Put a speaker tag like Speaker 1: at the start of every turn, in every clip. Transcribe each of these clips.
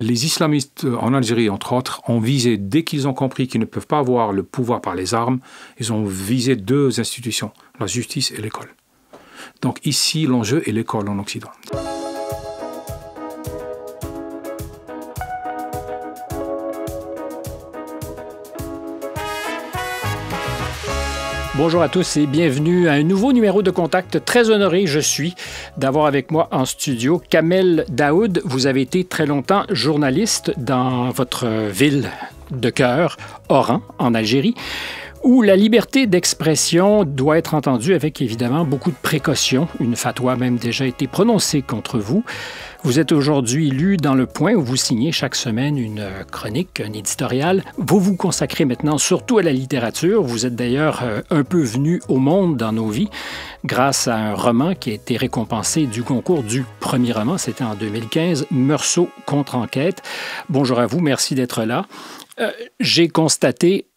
Speaker 1: Les islamistes en Algérie, entre autres, ont visé, dès qu'ils ont compris qu'ils ne peuvent pas avoir le pouvoir par les armes, ils ont visé deux institutions, la justice et l'école. Donc ici, l'enjeu est l'école en Occident.
Speaker 2: Bonjour à tous et bienvenue à un nouveau numéro de contact. Très honoré, je suis d'avoir avec moi en studio Kamel Daoud. Vous avez été très longtemps journaliste dans votre ville de cœur, Oran, en Algérie où la liberté d'expression doit être entendue avec évidemment beaucoup de précautions. Une fatwa a même déjà été prononcée contre vous. Vous êtes aujourd'hui lu dans Le Point où vous signez chaque semaine une chronique, un éditorial. Vous vous consacrez maintenant surtout à la littérature. Vous êtes d'ailleurs euh, un peu venu au monde dans nos vies grâce à un roman qui a été récompensé du concours du premier roman. C'était en 2015, Meursault contre enquête. Bonjour à vous, merci d'être là. Euh, j'ai constaté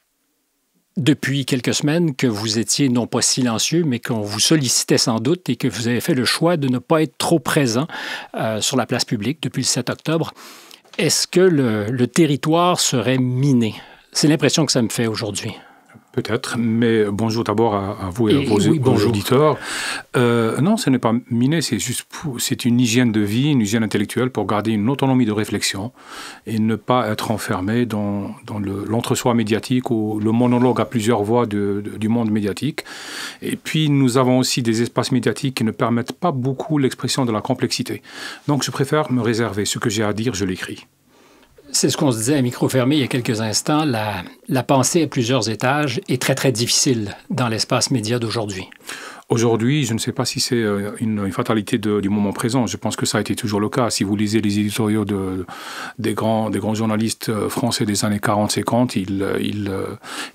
Speaker 2: depuis quelques semaines que vous étiez non pas silencieux, mais qu'on vous sollicitait sans doute et que vous avez fait le choix de ne pas être trop présent euh, sur la place publique depuis le 7 octobre. Est-ce que le territoire serait miné? C'est l'impression que ça me fait aujourd'hui.
Speaker 1: Peut-être, mais bonjour d'abord à, vous et, à vos, auditeurs. Euh, non, ce n'est pas miné, c'est juste c'est une hygiène de vie, une hygiène intellectuelle pour garder une autonomie de réflexion et ne pas être enfermé dans, dans l'entre-soi médiatique ou le monologue à plusieurs voix du monde médiatique. Et puis nous avons aussi des espaces médiatiques qui ne permettent pas beaucoup l'expression de la complexité. Donc je préfère me réserver. Ce que j'ai à dire, je l'écris.
Speaker 2: C'est ce qu'on se disait à micro fermé il y a quelques instants. La, la pensée à plusieurs étages est très, très difficile dans l'espace média d'aujourd'hui.
Speaker 1: Aujourd'hui, je ne sais pas si c'est euh, une, fatalité du moment présent. Je pense que ça a été toujours le cas. Si vous lisez les éditoriaux de, des, grands, des grands journalistes euh, français des années 40-50, ils, euh, ils,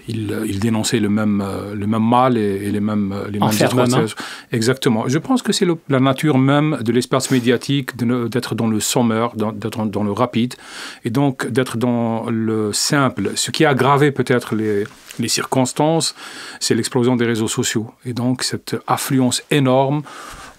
Speaker 1: ils, ils, dénonçaient le même, le même mal et, les mêmes, les mêmes Exactement. Je pense que c'est la nature même de l'espace médiatique d'être dans le sommaire, d'être dans le rapide, et donc d'être dans le simple. Ce qui a aggravé peut-être les, les circonstances, c'est l'explosion des réseaux sociaux. Et donc cette affluence énorme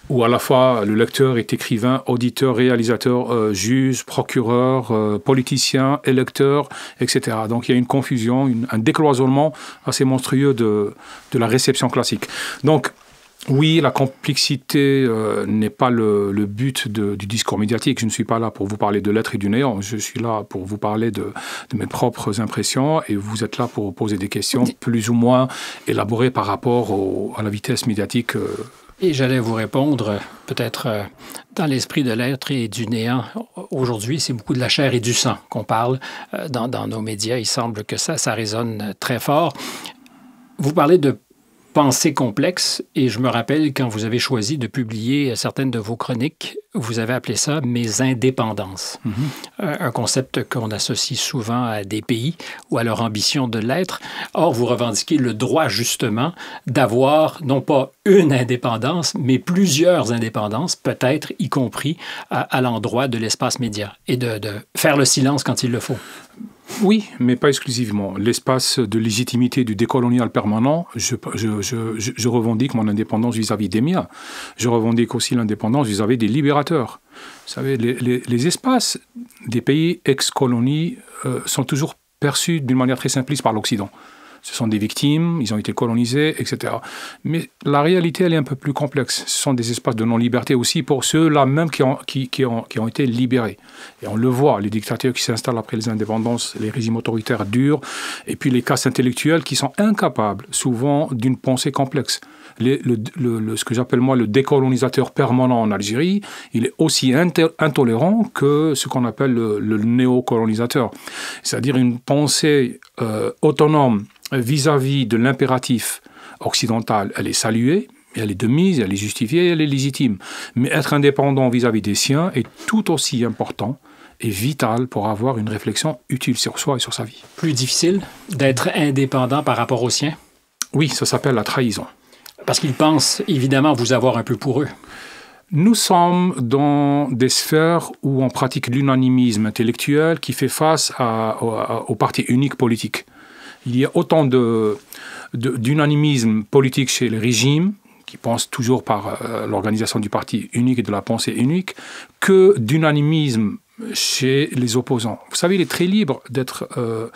Speaker 1: où à la fois le lecteur est écrivain, auditeur, réalisateur, euh, juge, procureur, euh, politicien, électeur, etc. Donc il y a une confusion, un décloisonnement assez monstrueux de, de la réception classique. Donc oui, la complexité euh, n'est pas le, but du discours médiatique. Je ne suis pas là pour vous parler de l'être et du néant. Je suis là pour vous parler de, mes propres impressions et vous êtes là pour poser des questions plus ou moins élaborées par rapport à la vitesse médiatique. Euh.
Speaker 2: Et j'allais vous répondre, peut-être euh, dans l'esprit de l'être et du néant. Aujourd'hui, c'est beaucoup de la chair et du sang qu'on parle dans, dans, nos médias. Il semble que ça, ça résonne très fort. Vous parlez de pensée complexe. Et je me rappelle quand vous avez choisi de publier certaines de vos chroniques, vous avez appelé ça mes indépendances. Mhm. Euh, un concept qu'on associe souvent à des pays ou à leur ambition de l'être. Or, vous revendiquez le droit justement d'avoir non pas une indépendance, mais plusieurs indépendances, peut-être y compris à, l'endroit de l'espace média, et de, de faire le silence quand il le faut.
Speaker 1: Oui, mais pas exclusivement. L'espace de légitimité du décolonial permanent, je, revendique mon indépendance vis-à-vis des miens. Je revendique aussi l'indépendance vis-à-vis des libérateurs. Vous savez, les, espaces des pays ex-colonies euh, sont toujours perçus d'une manière très simpliste par l'Occident ce sont des victimes, ils ont été colonisés, etc. Mais la réalité, elle est un peu plus complexe. Ce sont des espaces de non-liberté aussi pour ceux-là même qui ont, qui, ont, qui ont été libérés. Et on le voit, les dictateurs qui s'installent après les indépendances, les régimes autoritaires durs, et puis les castes intellectuelles qui sont incapables, souvent, d'une pensée complexe. le, ce que j'appelle moi le décolonisateur permanent en Algérie, il est aussi intolérant que ce qu'on appelle le, le néocolonisateur, c'est-à-dire une pensée euh, autonome vis-à-vis de l'impératif occidental, elle est saluée, elle est de mise, elle est justifiée, elle est légitime. Mais être indépendant vis-à-vis des siens est tout aussi important et vital pour avoir une réflexion utile sur soi et sur sa vie.
Speaker 2: Plus difficile d'être indépendant par rapport aux siens?
Speaker 1: Oui, ça s'appelle la trahison.
Speaker 2: Parce qu'ils pensent évidemment vous avoir un peu pour eux.
Speaker 1: Nous sommes dans des sphères où on pratique l'unanimisme intellectuel qui fait face au parti unique politique il y a autant d'unanimisme politique chez le régime, qui pense toujours par euh, l'organisation du parti unique et de la pensée unique, que d'unanimisme chez les opposants. Vous savez, il est très libre d'être, euh,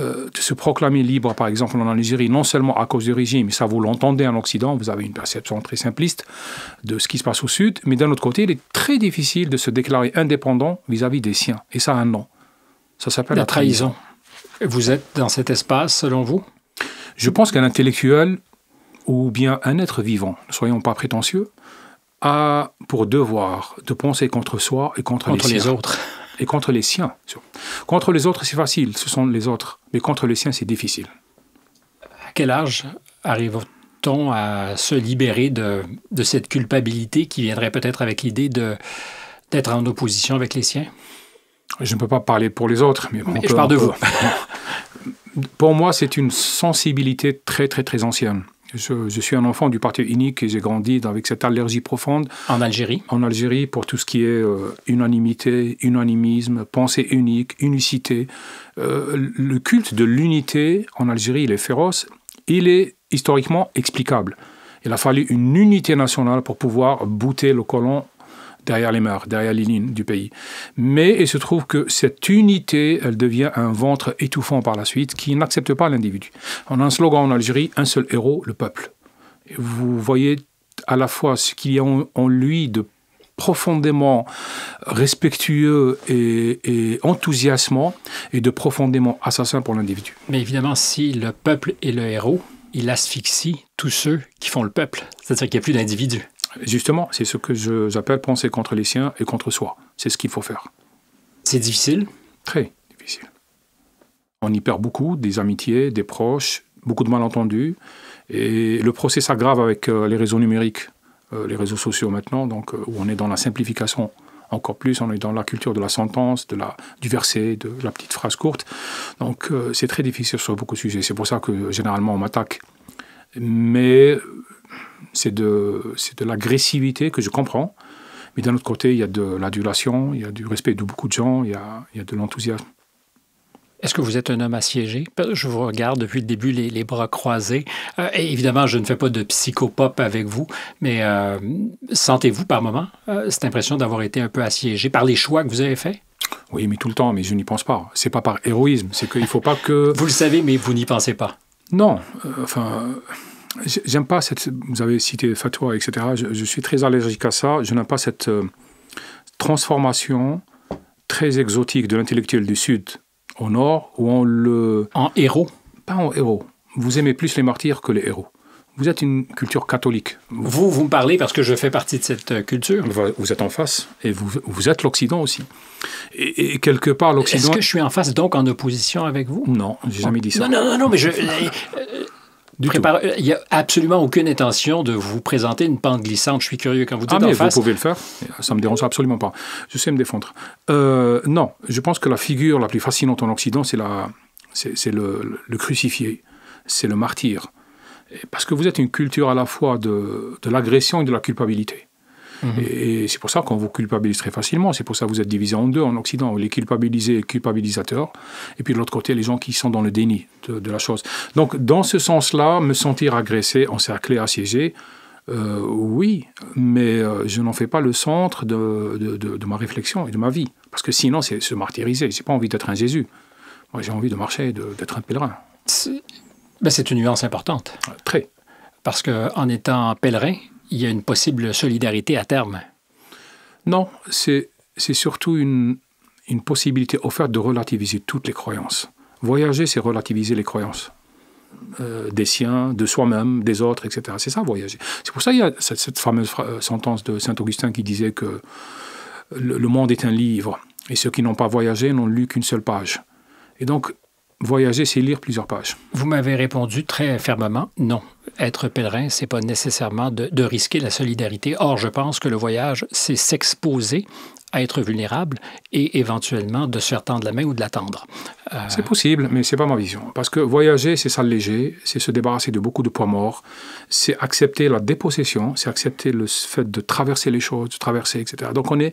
Speaker 1: euh, de se proclamer libre, par exemple, en Algérie, non seulement à cause du régime, mais ça vous l'entendez en Occident, vous avez une perception très simpliste de ce qui se passe au Sud, mais d'un autre côté, il est très difficile de se déclarer indépendant vis-à-vis des siens, et ça a un nom. Ça s'appelle la, trahison.
Speaker 2: Vous êtes dans cet espace, selon vous?
Speaker 1: Je pense qu'un intellectuel, ou bien un être vivant, ne soyons pas prétentieux, a pour devoir de penser contre soi et contre,
Speaker 2: les, autres.
Speaker 1: Et contre les siens. Contre les autres, c'est facile, ce sont les autres. Mais contre les siens, c'est difficile.
Speaker 2: À quel âge arrive-t-on à se libérer de, de, cette culpabilité qui viendrait peut-être avec l'idée d'être en opposition avec les siens?
Speaker 1: Je ne peux pas parler pour les autres, mais,
Speaker 2: mais je parle de vous.
Speaker 1: pour moi, c'est une sensibilité très, très, très ancienne. Je, suis un enfant du parti unique et j'ai grandi avec cette allergie profonde.
Speaker 2: En Algérie
Speaker 1: En Algérie, pour tout ce qui est euh, unanimité, unanimisme, pensée unique, unicité. Euh, le culte de l'unité en Algérie, il est féroce. Il est historiquement explicable. Il a fallu une unité nationale pour pouvoir bouter le colon derrière les mers, derrière les lignes du pays. Mais il se trouve que cette unité, elle devient un ventre étouffant par la suite qui n'accepte pas l'individu. On a un slogan en Algérie, un seul héros, le peuple. Vous voyez à la fois ce qu'il y a en, lui de profondément respectueux et, et, enthousiasmant et de profondément assassin pour l'individu.
Speaker 2: Mais évidemment, si le peuple est le héros, il asphyxie tous ceux qui font le peuple. C'est-à-dire qu'il n'y a plus d'individus.
Speaker 1: Justement, c'est ce que j'appelle penser contre les siens et contre soi. C'est ce qu'il faut faire.
Speaker 2: C'est difficile?
Speaker 1: Très difficile. On y perd beaucoup, des amitiés, des proches, beaucoup de malentendus. Et le procès s'aggrave avec euh, les réseaux numériques, euh, les réseaux sociaux maintenant, donc, euh, où on est dans la simplification encore plus, on est dans la culture de la sentence, de la, du verset, de la petite phrase courte. Donc c'est très difficile sur beaucoup de sujets. C'est pour ça que généralement on m'attaque. Mais c'est de, de l'agressivité que je comprends. Mais d'un autre côté, il y a de l'adulation, il y a du respect de beaucoup de gens, il y a, il y a de l'enthousiasme.
Speaker 2: Est-ce que vous êtes un homme assiégé? Je vous regarde depuis le début les, les bras croisés. Euh, évidemment, je ne fais pas de psychopop avec vous, mais euh, sentez-vous par moment euh, cette impression d'avoir été un peu assiégé par les choix que vous avez faits?
Speaker 1: Oui, mais tout le temps, mais je n'y pense pas. C'est pas par héroïsme, c'est qu'il ne faut pas que...
Speaker 2: Vous le savez, mais vous n'y pensez pas.
Speaker 1: Non, enfin... J'aime pas cette. Vous avez cité fatwa, etc. Je, suis très allergique à ça. Je n'aime pas cette euh, transformation très exotique de l'intellectuel du Sud au Nord, où on le.
Speaker 2: En héros
Speaker 1: Pas en héros. Vous aimez plus les martyrs que les héros. Vous êtes une culture catholique.
Speaker 2: Vous, vous me parlez parce que je fais partie de cette euh, culture.
Speaker 1: Vous êtes en face et vous, vous êtes l'Occident aussi. Et, quelque part, l'Occident.
Speaker 2: Est-ce que je suis en face donc en opposition avec vous?
Speaker 1: Non, j'ai jamais dit ça.
Speaker 2: Non, non, non, non mais je. Il n'y a absolument aucune intention de vous présenter une pente glissante. Je suis curieux quand vous dites
Speaker 1: ah, mais
Speaker 2: Vous
Speaker 1: pouvez le faire. Ça ne me dérange absolument pas. Je sais me défendre. Euh, non, je pense que la figure la plus fascinante en Occident, c'est le, le, crucifié, c'est le martyr. Parce que vous êtes une culture à la fois de, de l'agression et de la culpabilité. Mhm. Et, c'est pour ça qu'on vous culpabilise très facilement. C'est pour ça que vous êtes divisé en deux en Occident. Les culpabilisés et culpabilisateurs. Et puis de l'autre côté, les gens qui sont dans le déni de, la chose. Donc, dans ce sens-là, me sentir agressé, encerclé, assiégé, euh, oui, mais euh, je n'en fais pas le centre de, de, ma réflexion et de ma vie. Parce que sinon, c'est se martyriser. Je n'ai pas envie d'être un Jésus. Moi, j'ai envie de marcher, d'être un pèlerin.
Speaker 2: Ben, c'est une nuance importante.
Speaker 1: Très.
Speaker 2: Parce qu'en étant pèlerin, il y a une possible solidarité à terme?
Speaker 1: Non, c'est surtout une, une possibilité offerte de relativiser toutes les croyances. Voyager, c'est relativiser les croyances. Euh, des siens, de soi-même, des autres, etc. C'est ça, voyager. C'est pour ça qu'il y a cette, fameuse euh, sentence de Saint-Augustin qui disait que le, le, monde est un livre, et ceux qui n'ont pas voyagé n'ont lu qu'une seule page. Et donc, voyager, c'est lire plusieurs pages.
Speaker 2: Vous m'avez répondu très fermement non. Être pèlerin, c'est pas nécessairement de, risquer la solidarité. Or, je pense que le voyage, c'est s'exposer à être vulnérable et éventuellement de se faire tendre la main ou de l'attendre.
Speaker 1: Euh, c'est possible, mais c'est pas ma vision. Parce que voyager, c'est s'alléger, c'est se débarrasser de beaucoup de poids morts, c'est accepter la dépossession, c'est accepter le fait de traverser les choses, de traverser, etc. Donc on est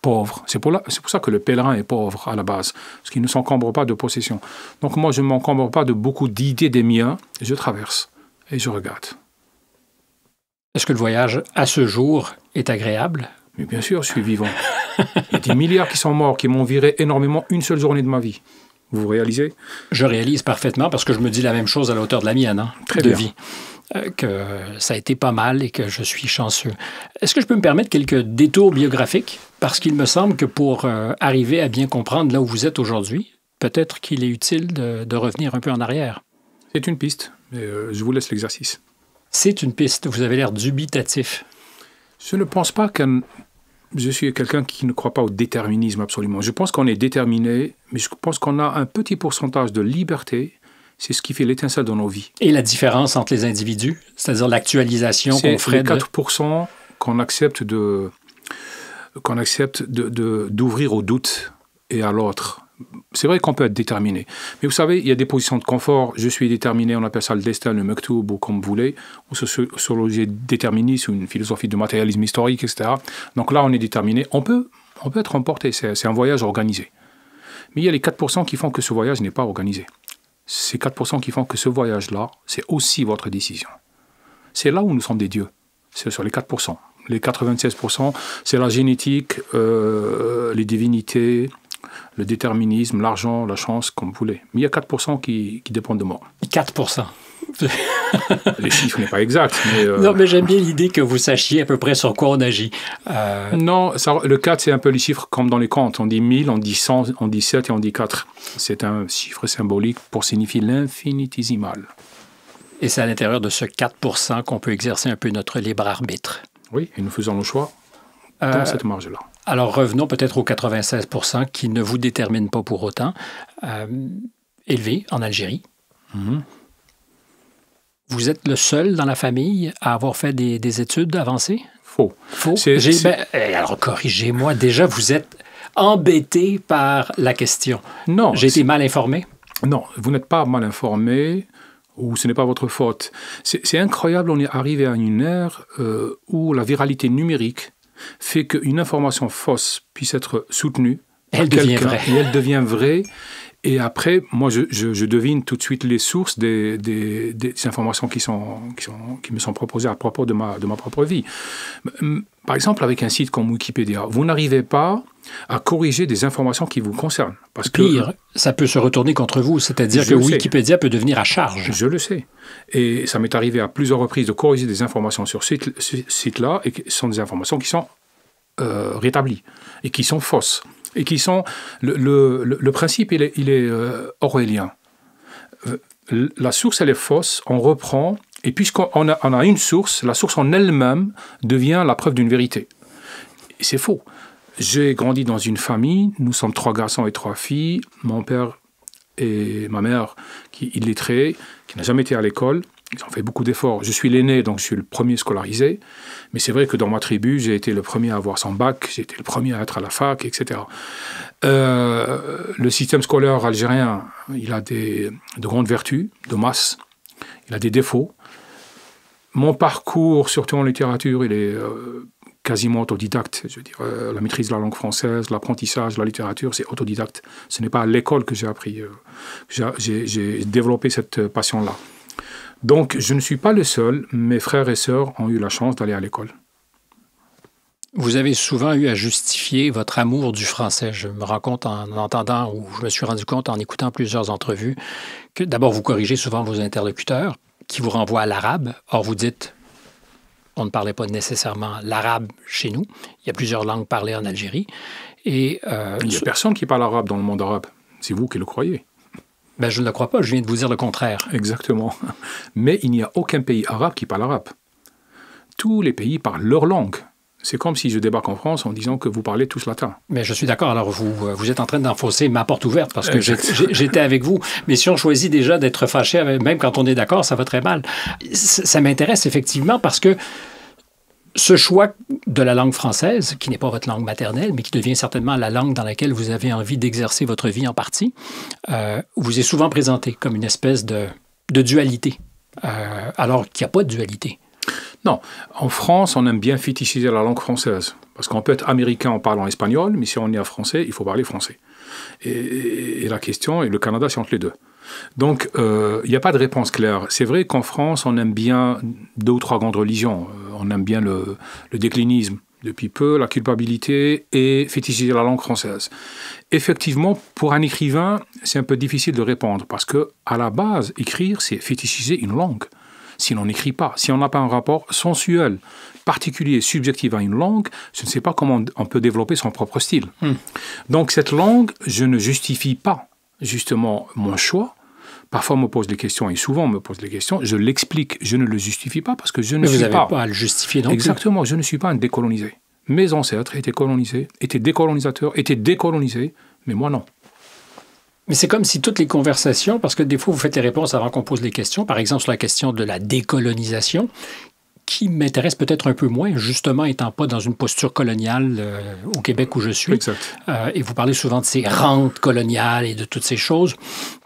Speaker 1: pauvre. C'est pour, pour, ça que le pèlerin est pauvre à la base, parce qu'il ne s'encombre pas de possession. Donc moi, je ne m'encombre pas de beaucoup d'idées des miens, je traverse et je regarde.
Speaker 2: Est-ce que le voyage, à ce jour, est agréable?
Speaker 1: Mais bien sûr, je suis vivant. Il y a des milliards qui sont morts, qui m'ont viré énormément une seule journée de ma vie. Vous réalisez?
Speaker 2: Je réalise parfaitement parce que je me dis la même chose à la hauteur de la mienne, hein,
Speaker 1: Très
Speaker 2: de
Speaker 1: bien.
Speaker 2: vie. Euh, que ça a été pas mal et que je suis chanceux. Est-ce que je peux me permettre quelques détours biographiques? Parce qu'il me semble que pour euh, arriver à bien comprendre là où vous êtes aujourd'hui, peut-être qu'il est utile de, de revenir un peu en arrière.
Speaker 1: C'est une piste, mais euh, je vous laisse l'exercice.
Speaker 2: C'est une piste. Vous avez l'air dubitatif.
Speaker 1: Je ne pense pas qu'un... Je suis quelqu'un qui ne croit pas au déterminisme absolument. Je pense qu'on est déterminé, mais je pense qu'on a un petit pourcentage de liberté. C'est ce qui fait l'étincelle dans nos vies.
Speaker 2: Et la différence entre les individus, c'est-à-dire l'actualisation
Speaker 1: C'est
Speaker 2: qu'on ferait
Speaker 1: les
Speaker 2: de...
Speaker 1: 4% qu'on accepte de qu'on accepte de- de- d'ouvrir au doute et à l'autre. C'est vrai qu'on peut être déterminé. Mais vous savez, il y a des positions de confort. Je suis déterminé, on appelle ça le destin, le mektoub, ou comme vous voulez, ou socio- sociologie déterministe, ou une philosophie de matérialisme historique, etc. Donc là, on est déterminé. On peut, on peut être emporté. C'est c'est un voyage organisé. Mais il y a les 4% qui font que ce voyage n'est pas organisé. Ces 4% qui font que ce voyage-là, c'est aussi votre décision. C'est là où nous sommes des dieux. C'est sur les 4%. Les 96%, c'est la génétique, euh, les divinités, le déterminisme, l'argent, la chance, comme vous voulez. Mais il y a 4% qui, qui dépendent de moi.
Speaker 2: 4%
Speaker 1: Les chiffres n'est pas exact, mais... euh,
Speaker 2: Non, mais j'aime bien l'idée que vous sachiez à peu près sur quoi on agit. Euh,
Speaker 1: Non, ça- le 4, c'est un peu les chiffres comme dans les comptes. On dit 1000, on dit 100, on dit 7 et on dit 4. C'est un chiffre symbolique pour signifier l'infinitésimal.
Speaker 2: et c'est à l'intérieur de ce 4% qu'on peut exercer un peu notre libre arbitre.
Speaker 1: Oui, et nous faisons nos choix dans
Speaker 2: Euh,
Speaker 1: cette marge-là.
Speaker 2: Alors revenons peut-être aux 96% qui ne vous déterminent pas pour autant. Euh, élevé en Algérie.
Speaker 1: Mhm.
Speaker 2: Vous êtes le seul dans la famille à avoir fait des, des études avancées?
Speaker 1: Faux.
Speaker 2: Faux? Ben, eh, alors corrigez-moi, déjà vous êtes embêté par la question.
Speaker 1: Non,
Speaker 2: J'ai été mal informé?
Speaker 1: Non, vous n'êtes pas mal informé ou ce n'est pas votre faute. C'est c'est incroyable, on est arrivé à une ère euh, où la viralité numérique fait qu'une information fausse puisse être soutenue. par
Speaker 2: Elle devient
Speaker 1: quelqu'un
Speaker 2: vraie.
Speaker 1: Et elle devient vraie. Et après, moi, je, je- je devine tout de suite les sources des, des- des informations qui, sont, qui, sont- qui me sont proposées à propos de ma, de ma propre vie. Par exemple, avec un site comme Wikipédia, vous n'arrivez pas à corriger des informations qui vous concernent. Parce que,
Speaker 2: Pire, ça peut se retourner contre vous, c'est-à dire
Speaker 1: Je
Speaker 2: que
Speaker 1: sais.
Speaker 2: Wikipédia peut devenir à charge.
Speaker 1: Je le sais. Et ça m'est arrivé à plusieurs reprises de corriger des informations sur ce site- ce site-là, et ce sont des informations qui sont euh, rétablies, et qui sont fausses, et qui sont... Le, le- principe, il est, il est euh, orwellien. Euh, La source, elle est fausse, on reprend, et puisqu'on on a, a une source, la source en elle-même devient la preuve d'une vérité. C'est faux. J'ai grandi dans une famille, nous sommes trois garçons et trois filles, mon père et ma mère, qui est qui n'a jamais été à l'école. Ils ont fait beaucoup d'efforts. Je suis l'aîné, donc je suis le premier scolarisé. Mais c'est vrai que dans ma tribu, j'ai été le premier à avoir son bac, j'ai été le premier à être à la fac, etc. Euh, le système scolaire algérien, il a des, de grandes vertus, de masse. Il a des défauts. Mon parcours, surtout en littérature, il est euh, quasiment autodidacte. Je veux dire, euh, la maîtrise de la langue française, l'apprentissage de la littérature, c'est autodidacte. Ce n'est pas à l'école que j'ai appris. j'ai- développé cette passion-là. Donc, je ne suis pas le seul. Mes frères et sœurs ont eu la chance d'aller à l'école.
Speaker 2: Vous avez souvent eu à justifier votre amour du français. Je me rends compte en entendant, ou je me suis rendu compte en écoutant plusieurs entrevues, que d'abord vous corrigez souvent vos interlocuteurs qui vous renvoient à l'arabe. Or, vous dites, on ne parlait pas nécessairement l'arabe chez nous. Il y a plusieurs langues parlées en Algérie. Et euh,
Speaker 1: Il n'y a personne qui parle arabe dans le monde arabe. C'est vous qui le croyez.
Speaker 2: Ben, je ne le crois pas, je viens de vous dire le contraire.
Speaker 1: Exactement. Mais il n'y a aucun pays arabe qui parle arabe. Tous les pays parlent leur langue. C'est comme si je débarque en France en disant que vous parlez tous latin.
Speaker 2: Mais je suis d'accord. Alors, vous, euh, vous êtes en train d'enfoncer ma porte ouverte parce que j'étais avec vous. Mais si on choisit déjà d'être fâché, même quand on est d'accord, ça va très mal. Ça m'intéresse effectivement parce que ce choix de la langue française, qui n'est pas votre langue maternelle, mais qui devient certainement la langue dans laquelle vous avez envie d'exercer votre vie en partie, euh, vous est souvent présenté comme une espèce de, dualité, euh, alors qu'il n'y a pas de dualité.
Speaker 1: Non, en France, on aime bien fétichiser la langue française. Parce qu'on peut être américain en parlant espagnol, mais si on est à français, il faut parler français. Et la question, et le Canada, c'est entre les deux. Donc, euh, il n'y a pas de réponse claire. C'est vrai qu'en France, on aime bien deux ou trois grandes religions. On aime bien le, le déclinisme. depuis peu, la culpabilité et fétichiser la langue française. Effectivement, pour un écrivain, c'est un peu difficile de répondre parce que, à la base, écrire, c'est fétichiser une langue. Si l'on n'écrit pas, si on n'a pas un rapport sensuel, particulier, subjectif à une langue, je ne sais pas comment on peut développer son propre style. Hmm. Donc cette langue, je ne justifie pas justement mon choix, Parfois, on me pose des questions, et souvent, on me pose des questions. Je l'explique, je ne le justifie pas parce que je ne
Speaker 2: Mais
Speaker 1: suis
Speaker 2: vous
Speaker 1: pas.
Speaker 2: pas à le justifier non
Speaker 1: Exactement, je ne suis pas un décolonisé. Mes ancêtres étaient colonisés, étaient décolonisateurs, étaient décolonisés, mais moi non.
Speaker 2: Mais c'est comme si toutes les conversations, parce que des fois vous faites les réponses avant qu'on pose les questions, par exemple sur la question de la décolonisation, qui m'intéresse peut-être un peu moins, justement étant pas dans une posture coloniale euh, au Québec où je suis. Euh, et vous parlez souvent de ces rentes coloniales et de toutes ces choses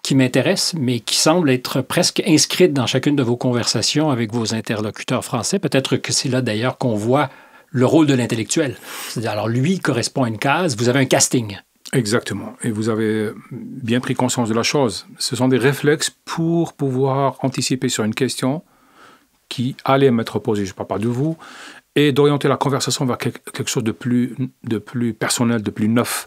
Speaker 2: qui m'intéressent, mais qui semblent être presque inscrites dans chacune de vos conversations avec vos interlocuteurs français. Peut-être que c'est là d'ailleurs qu'on voit le rôle de l'intellectuel. C'est-à-dire, alors lui correspond à une case, vous avez un casting.
Speaker 1: Exactement. Et vous avez bien pris conscience de la chose. Ce sont des réflexes pour pouvoir anticiper sur une question qui allait m'être posée, je ne parle pas de vous, et d'orienter la conversation vers quelque chose de plus, de plus personnel, de plus neuf.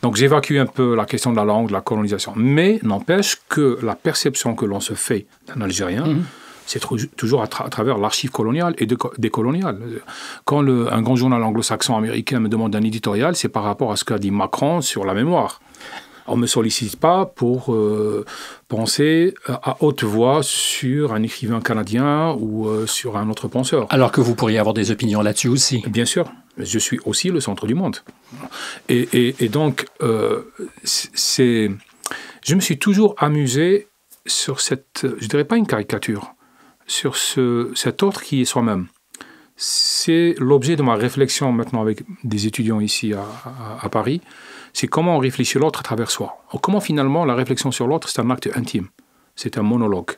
Speaker 1: Donc j'évacue un peu la question de la langue, de la colonisation. Mais n'empêche que la perception que l'on se fait d'un Algérien, mhm. c'est toujours à, travers l'archive coloniale et décoloniale. Quand le, un grand journal anglo-saxon américain me demande un éditorial, c'est par rapport à ce qu'a dit Macron sur la mémoire. On ne me sollicite pas pour euh, penser à haute voix sur un écrivain canadien ou euh, sur un autre penseur.
Speaker 2: Alors que vous pourriez avoir des opinions là-dessus aussi.
Speaker 1: Bien sûr. Je suis aussi le centre du monde. Et, donc, euh, c'est, je me suis toujours amusé sur cette, je dirais pas une caricature, sur ce, cet autre qui est soi-même. C'est l'objet de ma réflexion maintenant avec des étudiants ici à Paris c'est comment on réfléchit l'autre à travers soi. comment finalement la réflexion sur l'autre, c'est un acte intime, c'est un monologue.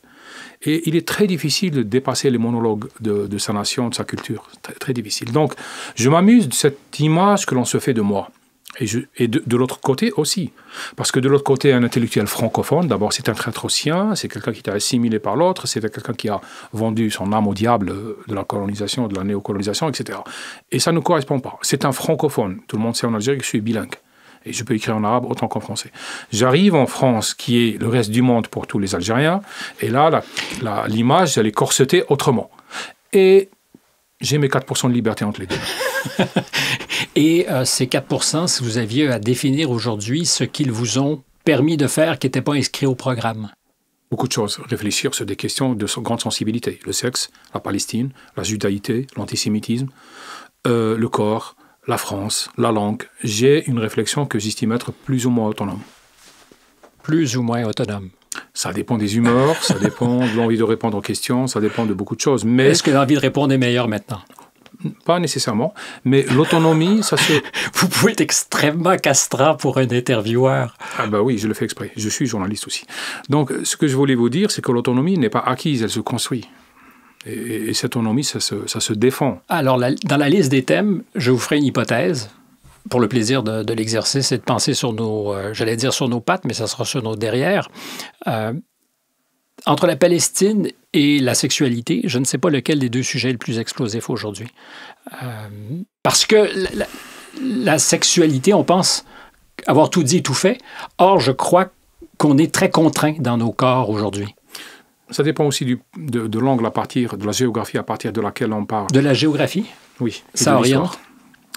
Speaker 1: Et il est très difficile de dépasser les monologues de, sa nation, de sa culture. Très, très difficile. Donc, je m'amuse de cette image que l'on se fait de moi. Et, de, l'autre côté aussi. Parce que de l'autre côté, un intellectuel francophone, d'abord, c'est un traître sien, c'est quelqu'un qui est assimilé par l'autre, c'est quelqu'un qui a vendu son âme au diable de la colonisation, de la néocolonisation, etc. Et ça ne correspond pas. C'est un francophone. Tout le monde sait en Algérie que je suis bilingue et je peux écrire en arabe autant qu'en français. J'arrive en France, qui est le reste du monde pour tous les Algériens, et là, l'image, elle est corsetée autrement. Et j'ai mes 4% de liberté entre les deux.
Speaker 2: et euh, ces 4%, si vous aviez à définir aujourd'hui ce qu'ils vous ont permis de faire qui n'était pas inscrit au programme?
Speaker 1: Beaucoup de choses. Réfléchir sur des questions de grande sensibilité. Le sexe, la Palestine, la judaïté, l'antisémitisme, euh, le corps, la France, la langue, j'ai une réflexion que j'estime être plus ou moins autonome.
Speaker 2: Plus ou moins autonome.
Speaker 1: Ça dépend des humeurs, ça dépend de l'envie de répondre aux questions, ça dépend de beaucoup de choses. Mais
Speaker 2: est-ce que l'envie de répondre est meilleure maintenant?
Speaker 1: Pas nécessairement, mais l'autonomie, ça se.
Speaker 2: Vous pouvez être extrêmement castrant pour un intervieweur.
Speaker 1: Ah bah oui, je le fais exprès. Je suis journaliste aussi. Donc, ce que je voulais vous dire, c'est que l'autonomie n'est pas acquise, elle se construit. Et, cette autonomie, ça se, défend.
Speaker 2: Alors, dans la liste des thèmes, je vous ferai une hypothèse pour le plaisir de, l'exercice et de penser sur nos, euh, j'allais dire sur nos pattes, mais ça sera sur nos derrière. Euh, entre la Palestine et la sexualité, je ne sais pas lequel des deux sujets est le plus explosif aujourd'hui. Euh, parce que la, sexualité, on pense avoir tout dit, tout fait. Or, je crois qu'on est très contraint dans nos corps aujourd'hui.
Speaker 1: Ça dépend aussi du, de, l'angle à partir, de la géographie à partir de laquelle on parle.
Speaker 2: De la géographie?
Speaker 1: Oui.
Speaker 2: Ça oriente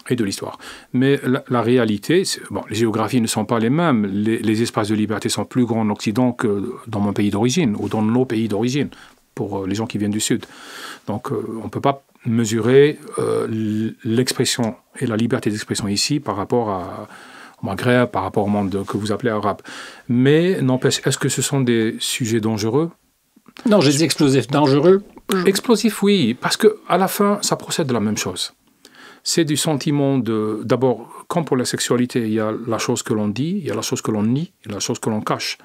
Speaker 1: et de l'histoire. Mais la, réalité, bon, les géographies ne sont pas les mêmes. Les, espaces de liberté sont plus grands en Occident que dans mon pays d'origine ou dans nos pays d'origine, pour euh, les gens qui viennent du Sud. Donc euh, on ne peut pas mesurer euh, l'expression et la liberté d'expression ici par rapport à, au Maghreb, par rapport au monde que vous appelez arabe. Mais n'empêche, est-ce que ce sont des sujets dangereux?
Speaker 2: Non, j'ai dit explosif, dangereux.
Speaker 1: Explosif, oui, parce que à la fin, ça procède de la même chose. C'est du sentiment de, d'abord, comme pour la sexualité, il y a la chose que l'on dit, il y a la chose que l'on nie, a la chose que l'on cache.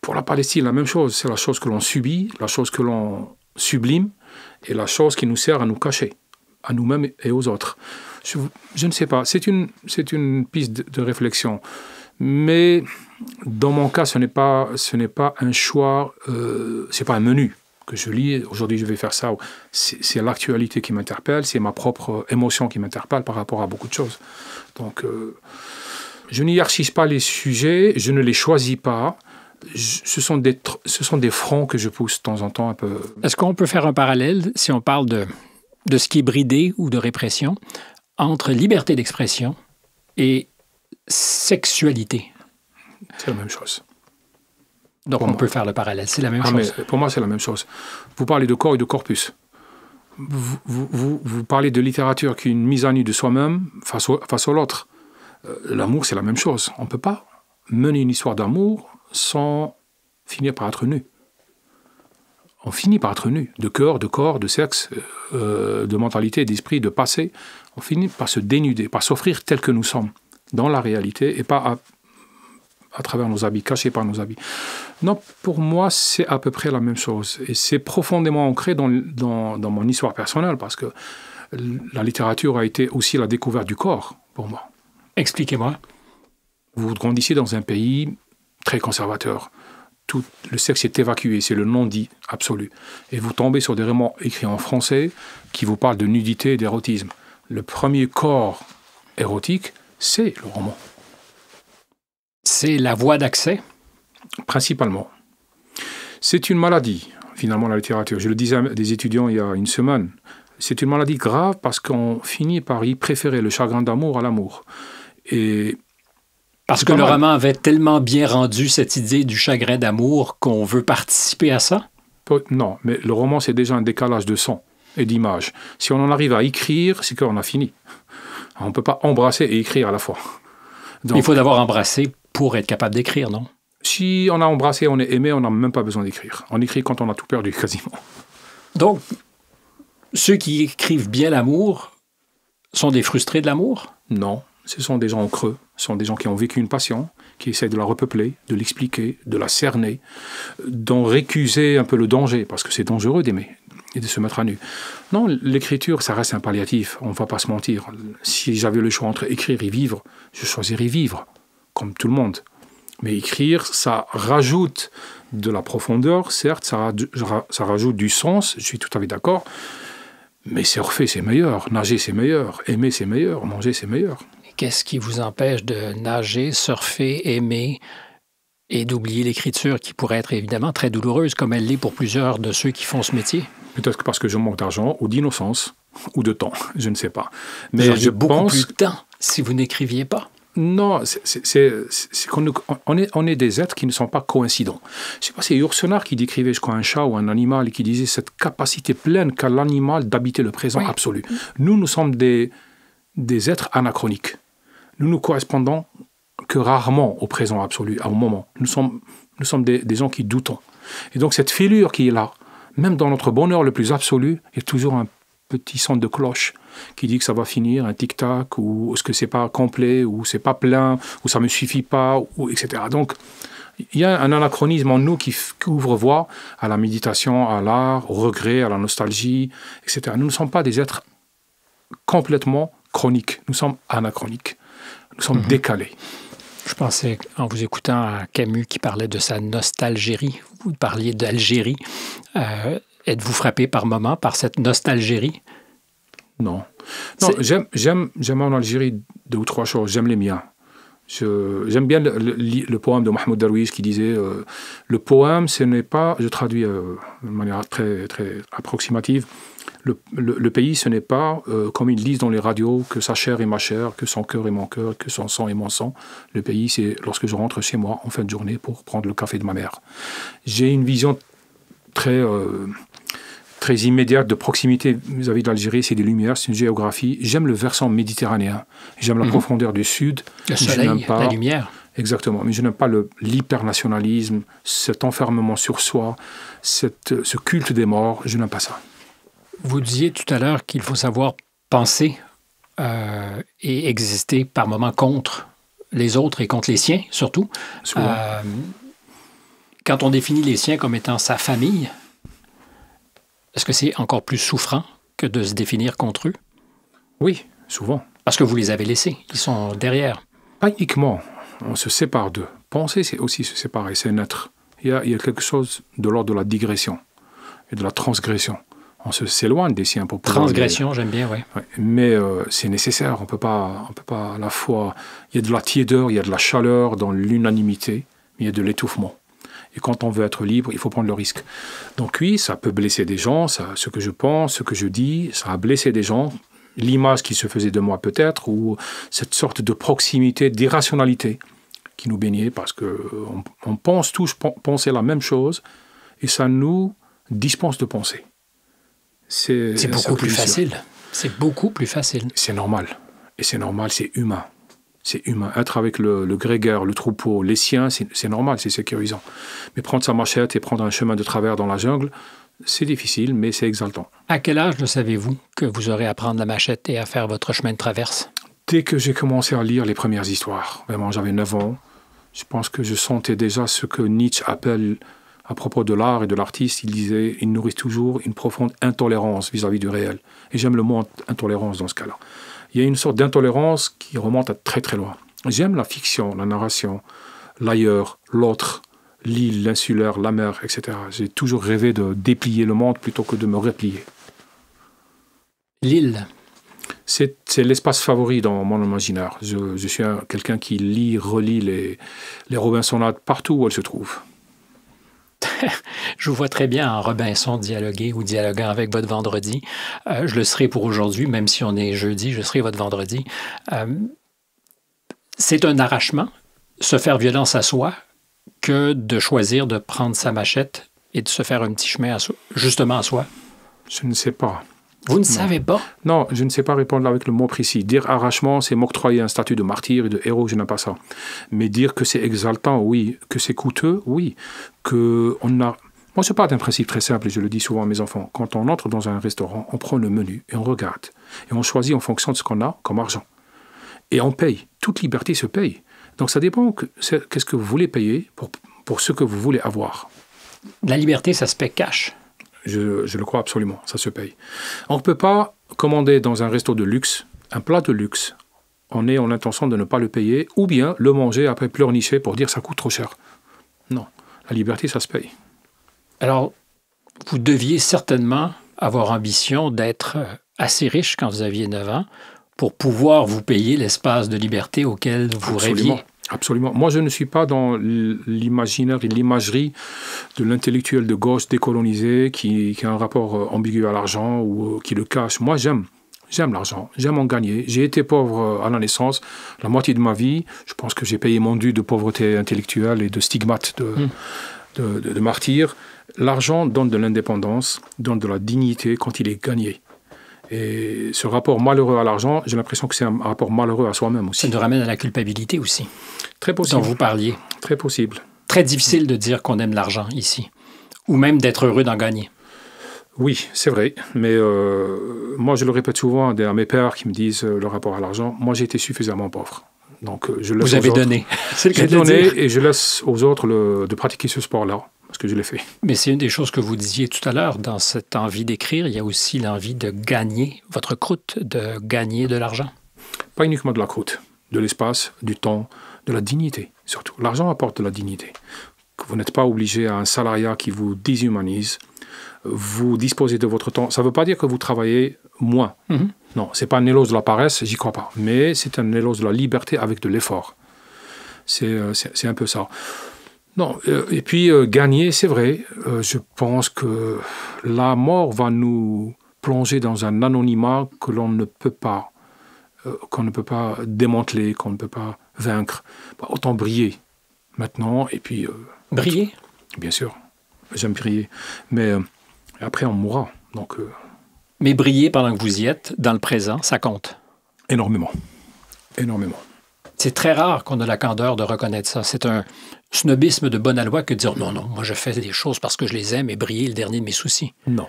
Speaker 1: Pour la Palestine, la même chose, c'est la chose que l'on subit, la chose que l'on sublime, et la chose qui nous sert à nous cacher, à nous-mêmes et aux autres. Je, ne sais pas, c'est une, une piste de réflexion. Mais dans mon cas, ce n'est pas, pas un choix, euh, c'est pas un menu. Que je lis, aujourd'hui je vais faire ça, c'est l'actualité qui m'interpelle, c'est ma propre émotion qui m'interpelle par rapport à beaucoup de choses. Donc, euh, je n'hiérarchise pas les sujets, je ne les choisis pas. ce, sont des, ce sont des fronts que je pousse de temps en temps un peu.
Speaker 2: Est-ce qu'on peut faire un parallèle, si on parle de, de ce qui est bridé ou de répression, entre liberté d'expression et sexualité?
Speaker 1: C'est la même chose.
Speaker 2: Donc on peut faire le parallèle, c'est la même ah, chose.
Speaker 1: pour moi, c'est la même chose. Vous parlez de corps et de corpus. Vous, vous, vous, parlez de littérature qui est une mise à nu de soi-même face, au, face à l'autre. Euh, l'amour, c'est la même chose. On ne peut pas mener une histoire d'amour sans finir par être nu. On finit par être nu, de cœur, de corps, de sexe, euh, de mentalité, d'esprit, de passé. On finit par se dénuder, par s'offrir tel que nous sommes, dans la réalité, et pas à à travers nos habits, cachés par nos habits. Non, pour moi, c'est à peu près la même chose. Et c'est profondément ancré dans, dans, dans, mon histoire personnelle, parce que la littérature a été aussi la découverte du corps pour moi.
Speaker 2: Expliquez-moi.
Speaker 1: Vous grandissez dans un pays très conservateur. Tout le sexe est évacué, c'est le non-dit absolu. Et vous tombez sur des romans écrits en français qui vous parlent de nudité et d'érotisme. Le premier corps érotique, c'est le roman.
Speaker 2: C'est la voie d'accès
Speaker 1: Principalement. C'est une maladie, finalement, la littérature. Je le disais à des étudiants il y a une semaine. C'est une maladie grave parce qu'on finit par y préférer le chagrin d'amour à l'amour.
Speaker 2: Et parce que le roman avait tellement bien rendu cette idée du chagrin d'amour qu'on veut participer à ça?
Speaker 1: Non, mais le roman, c'est déjà un décalage de son et d'image. Si on en arrive à écrire, c'est qu'on a fini. On ne peut pas embrasser et écrire à la fois.
Speaker 2: Il faut d'abord embrasser pour être capable d'écrire, non?
Speaker 1: Si on a embrassé, on est aimé, on n'a même pas besoin d'écrire. On écrit quand on a tout perdu, quasiment.
Speaker 2: Donc, ceux qui écrivent bien l'amour sont des frustrés de l'amour?
Speaker 1: Non, ce sont des gens creux, ce sont des gens qui ont vécu une passion, qui essaient de la repeupler, de l'expliquer, de la cerner, d'en récuser un peu le danger, parce que c'est dangereux d'aimer et de se mettre à nu. Non, l'écriture, ça reste un palliatif, on ne va pas se mentir. Si j'avais le choix entre écrire et vivre, je choisirais vivre comme tout le monde. Mais écrire, ça rajoute de la profondeur, certes, ça, ça rajoute du sens, je suis tout à fait d'accord. Mais surfer, c'est meilleur. Nager, c'est meilleur. Aimer, c'est meilleur. Manger, c'est meilleur.
Speaker 2: Qu'est-ce qui vous empêche de nager, surfer, aimer et d'oublier l'écriture qui pourrait être évidemment très douloureuse comme elle l'est pour plusieurs de ceux qui font ce métier?
Speaker 1: Peut-être que parce que je manque d'argent ou d'innocence ou de temps, je ne sais pas.
Speaker 2: Mais je beaucoup pense... plus de temps si vous n'écriviez pas.
Speaker 1: Non, c'est qu'on on est, on est des êtres qui ne sont pas coïncidents. Je sais pas, c'est Yourcenar qui décrivait, je crois, un chat ou un animal et qui disait cette capacité pleine qu'a l'animal d'habiter le présent absolu. Nous, nous sommes des, des êtres anachroniques. Nous nous correspondons que rarement au présent absolu, à un moment. Nous sommes, nous sommes des, des gens qui doutons. Et donc cette fêlure qui est là, même dans notre bonheur le plus absolu, a toujours un petit son de cloche qui dit que ça va finir, un tic-tac, ou est-ce que c'est pas complet, ou c'est pas plein, ou ça me suffit pas, ou, etc. Donc, il y a un anachronisme en nous qui, ouvre voie à la méditation, à l'art, au regret, à la nostalgie, etc. Nous ne sommes pas des êtres complètement chroniques, nous sommes anachroniques, nous sommes mhm. décalés.
Speaker 2: Je pensais, en vous écoutant, à Camus qui parlait de sa nostalgie. Vous parliez d'Algérie. Euh, êtes-vous frappé par moment par cette nostalgie
Speaker 1: non. Non, j'aime, j'aime, j'aime en Algérie deux ou trois choses. J'aime les miens. j'aime bien le, poème de Mahmoud Darwish qui disait euh, Le poème, ce n'est pas, je traduis euh, de manière très, très approximative, le, le, pays, ce n'est pas, euh, comme ils disent dans les radios, que sa chair est ma chair, que son cœur est mon cœur, que son sang est mon sang. Le pays, c'est lorsque je rentre chez moi en fin de journée pour prendre le café de ma mère. J'ai une vision très très immédiate, de proximité vis-à-vis de l'Algérie, c'est des lumières, c'est une géographie. J'aime le versant méditerranéen, j'aime la mhm. profondeur du sud.
Speaker 2: Le soleil, pas, la lumière.
Speaker 1: Exactement, mais je n'aime pas l'hypernationalisme, cet enfermement sur soi, cette, ce culte des morts, je n'aime pas ça.
Speaker 2: Vous disiez tout à l'heure qu'il faut savoir penser euh, et exister par moments contre les autres et contre les siens, surtout. Euh, quand on définit les siens comme étant sa famille, est-ce que c'est encore plus souffrant que de se définir contre eux?
Speaker 1: Oui, souvent.
Speaker 2: Parce que vous les avez laissés, ils sont derrière.
Speaker 1: Pas uniquement, on se sépare d'eux. Penser, c'est aussi se séparer, c'est naître. Il y, a, il y a quelque chose de l'ordre de la digression. et de la transgression. On se s'éloigne des siens pour pouvoir
Speaker 2: Transgression, j'aime bien, oui.
Speaker 1: Ouais, Mais euh, c'est nécessaire. On peut pas, on peut pas à la fois. Il y a de la tiédeur, il y a de la chaleur dans l'unanimité, mais il y a de l'étouffement. Et quand on veut être libre, il faut prendre le risque. Donc oui, ça peut blesser des gens, ça, ce que je pense, ce que je dis, ça a blessé des gens. L'image qui se faisait de moi peut-être, ou cette sorte de proximité, d'irrationalité qui nous baignait, parce que on, on pense tous pen- penser la même chose, et ça nous dispense de penser. C'est
Speaker 2: beaucoup plus facile. C'est beaucoup plus facile.
Speaker 1: c'est normal. Et c'est normal, c'est humain. C'est humain. Être avec le, le grégaire, le troupeau, les siens, c'est normal, c'est sécurisant. Mais prendre sa machette et prendre un chemin de travers dans la jungle, c'est difficile, mais c'est exaltant.
Speaker 2: À quel âge le savez-vous que vous aurez à prendre la machette et à faire votre chemin de traverse?
Speaker 1: Dès que j'ai commencé à lire les premières histoires, vraiment j'avais 9 ans, je pense que je sentais déjà ce que Nietzsche appelle à propos de l'art et de l'artiste, il disait, il nourrit toujours une profonde intolérance vis-à-vis du réel. Et j'aime le mot intolérance dans ce cas-là. Il y a une sorte d'intolérance qui remonte à très très loin. J'aime la fiction, la narration, l'ailleurs, l'autre, l'île, l'insulaire, la mer, etc. J'ai toujours rêvé de déplier le monde plutôt que de me replier.
Speaker 2: L'île.
Speaker 1: C'est l'espace favori dans mon imaginaire. Je, je suis un- quelqu'un qui lit, relit les, les Robinsonades partout où elles se trouvent.
Speaker 2: Je vous vois très bien en Robinson dialoguer ou dialoguant avec votre vendredi. Euh, je le serai pour aujourd'hui, même si on est jeudi, je serai votre vendredi. Euh, c'est un arrachement, se faire violence à soi, que de choisir de prendre sa machette et de se faire un petit chemin à justement à soi.
Speaker 1: Je ne sais pas.
Speaker 2: Vous ne savez pas?
Speaker 1: Non, je ne sais pas répondre avec le mot précis. Dire arrachement, c'est m'octroyer un statut de martyr et de héros, je n'aime pas ça. Mais dire que c'est exaltant, oui. Que c'est coûteux, oui. Que on a... Moi, je parle d'un principe très simple et je le dis souvent à mes enfants. Quand on entre dans un restaurant, on prend le menu et on regarde. Et on choisit en fonction de ce qu'on a comme argent. Et on paye. Toute liberté se paye. Donc ça dépend qu'est-ce que vous voulez payer pour, pour ce que vous voulez avoir.
Speaker 2: La liberté, ça se paie cash.
Speaker 1: Je, je le crois absolument, ça se paye. On ne peut pas commander dans un resto de luxe un plat de luxe en ayant l'intention de ne pas le payer ou bien le manger après pleurnicher pour dire ça coûte trop cher. Non, la liberté, ça se paye.
Speaker 2: Alors, vous deviez certainement avoir ambition d'être assez riche quand vous aviez 9 ans pour pouvoir vous payer l'espace de liberté auquel vous rêviez.
Speaker 1: Absolument. Moi, je ne suis pas dans l'imaginaire et l'imagerie de l'intellectuel de gauche décolonisé qui, qui a un rapport euh, ambigu à l'argent ou euh, qui le cache. Moi, j'aime. J'aime l'argent, j'aime en gagner. J'ai été pauvre euh, à la naissance, la moitié de ma vie. Je pense que j'ai payé mon dû de pauvreté intellectuelle et de stigmate, de,
Speaker 2: Mm.
Speaker 1: de, de- de martyr. L'argent donne de l'indépendance, donne de la dignité quand il est gagné. Et ce rapport malheureux à l'argent, j'ai l'impression que c'est un rapport malheureux à soi-même
Speaker 2: Ça
Speaker 1: aussi.
Speaker 2: nous ramène à la culpabilité aussi,
Speaker 1: Très
Speaker 2: dont
Speaker 1: possible.
Speaker 2: vous parliez.
Speaker 1: Très possible.
Speaker 2: Très difficile de dire qu'on aime l'argent ici, ou même d'être heureux d'en gagner.
Speaker 1: Oui, c'est vrai. Mais euh, moi, je le répète souvent à mes pères qui me disent euh, le rapport à l'argent. Moi, j'ai été suffisamment pauvre. Donc, euh, je laisse
Speaker 2: Vous avez
Speaker 1: autres-
Speaker 2: donné. C'est le cas
Speaker 1: J'ai donné
Speaker 2: dire.
Speaker 1: et je laisse aux autres le- de pratiquer ce sport-là, parce que je l'ai fait.
Speaker 2: Mais c'est une des choses que vous disiez tout à l'heure. Dans cette envie d'écrire, il y a aussi l'envie de gagner votre croûte, de gagner de l'argent.
Speaker 1: Pas uniquement de la croûte, de l'espace, du temps, de la dignité, surtout. L'argent apporte de la dignité. Vous n'êtes pas obligé à un salariat qui vous déshumanise. Vous disposez de votre temps. Ça ne veut pas dire que vous travaillez moins.
Speaker 2: Mhm.
Speaker 1: Non, c'est pas un élos de la paresse, j'y crois pas. Mais c'est un élos de la liberté avec de l'effort. C'est euh, un peu ça. Non, euh, et puis euh, gagner, c'est vrai. euh, je pense que la mort va nous plonger dans un anonymat que l'on ne peut pas, euh, qu'on ne peut pas démanteler, qu'on ne peut pas vaincre. Bah, autant briller maintenant, et puis,
Speaker 2: Briller?
Speaker 1: bien sûr, j'aime briller. Mais après, on mourra. Donc, euh,
Speaker 2: Mais briller pendant que vous y êtes, dans le présent, ça compte.
Speaker 1: énormément. Énormément.
Speaker 2: C'est très rare qu'on ait la candeur de reconnaître ça. C'est un snobisme de bonne aloi que de dire non, non, moi je fais des choses parce que je les aime et briller est le dernier de mes soucis.
Speaker 1: Non.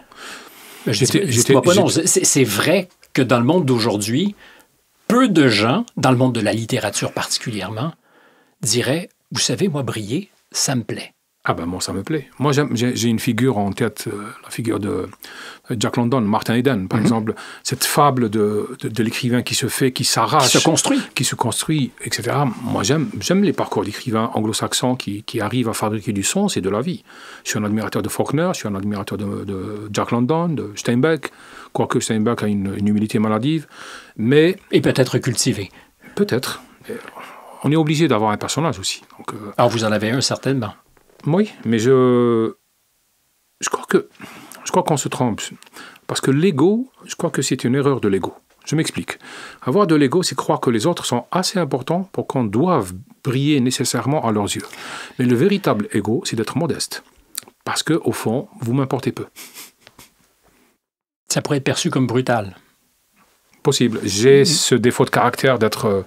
Speaker 2: C'est vrai que dans le monde d'aujourd'hui, peu de gens, dans le monde de la littérature particulièrement, diraient Vous savez, moi, briller, ça me plaît.
Speaker 1: Ah ben moi ça me plaît. Moi j'ai une figure en tête, euh, la figure de Jack London, Martin Eden par mhm. exemple, cette fable de, de, l'écrivain qui se fait, qui s'arrache,
Speaker 2: qui se construit,
Speaker 1: qui se construit, etc. Moi j'aime les parcours d'écrivains anglo-saxons qui, qui, arrivent à fabriquer du sens et de la vie. Je suis un admirateur de Faulkner, je suis un admirateur de, de Jack London, de Steinbeck, quoique Steinbeck a une, humilité maladive, mais
Speaker 2: et peut-être cultivé.
Speaker 1: Peut-être. On est obligé d'avoir un personnage aussi.
Speaker 2: Donc, euh, Alors vous en avez un certainement.
Speaker 1: Oui, mais je, je crois que je crois qu'on se trompe. Parce que l'ego, je crois que c'est une erreur de l'ego. Je m'explique. Avoir de l'ego, c'est croire que les autres sont assez importants pour qu'on doive briller nécessairement à leurs yeux. Mais le véritable ego, c'est d'être modeste. Parce que, au fond, vous m'importez peu.
Speaker 2: Ça pourrait être perçu comme brutal.
Speaker 1: Possible. J'ai ce défaut de caractère d'être euh,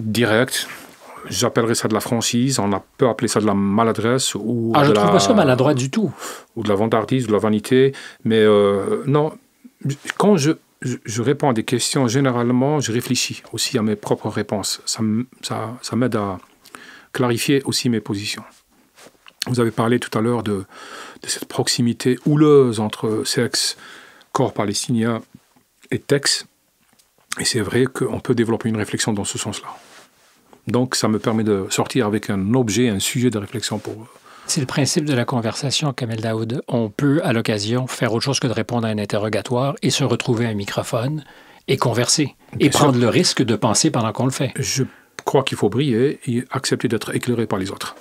Speaker 1: direct, j'appellerais ça de la franchise, on peut appeler ça de la maladresse ou
Speaker 2: ah,
Speaker 1: je
Speaker 2: ne trouve pas ça maladroit du tout.
Speaker 1: Ou de la vantardise, de la vanité, mais euh, non, quand je, je, réponds à des questions, généralement, je réfléchis aussi à mes propres réponses. Ça, ça, ça m'aide à clarifier aussi mes positions. Vous avez parlé tout à l'heure de, de, cette proximité houleuse entre sexe, corps palestinien et texte. Et c'est vrai qu'on peut développer une réflexion dans ce sens-là. Donc, ça me permet de sortir avec un objet, un sujet de réflexion pour eux.
Speaker 2: C'est le principe de la conversation, Kamel Daoud. On peut, à l'occasion, faire autre chose que de répondre à un interrogatoire et se retrouver à un microphone et converser. et prendre le risque de penser pendant qu'on le fait.
Speaker 1: Je crois qu'il faut briller et accepter d'être éclairé par les autres.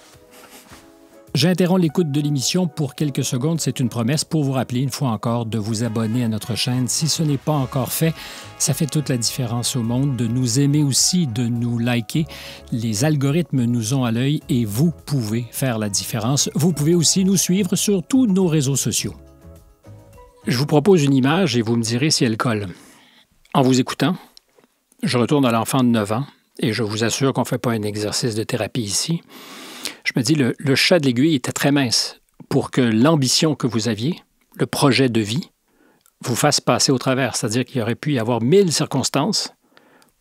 Speaker 2: J'interromps l'écoute de l'émission pour quelques secondes. C'est une promesse pour vous rappeler une fois encore de vous abonner à notre chaîne. Si ce n'est pas encore fait, ça fait toute la différence au monde de nous aimer aussi, de nous liker. Les algorithmes nous ont à l'œil et vous pouvez faire la différence. Vous pouvez aussi nous suivre sur tous nos réseaux sociaux. Je vous propose une image et vous me direz si elle colle. En vous écoutant, je retourne à l'enfant de 9 ans et je vous assure qu'on ne fait pas un exercice de thérapie ici je me dis, le, le chat de l'aiguille était très mince pour que l'ambition que vous aviez, le projet de vie, vous fasse passer au travers. C'est-à-dire qu'il aurait pu y avoir mille circonstances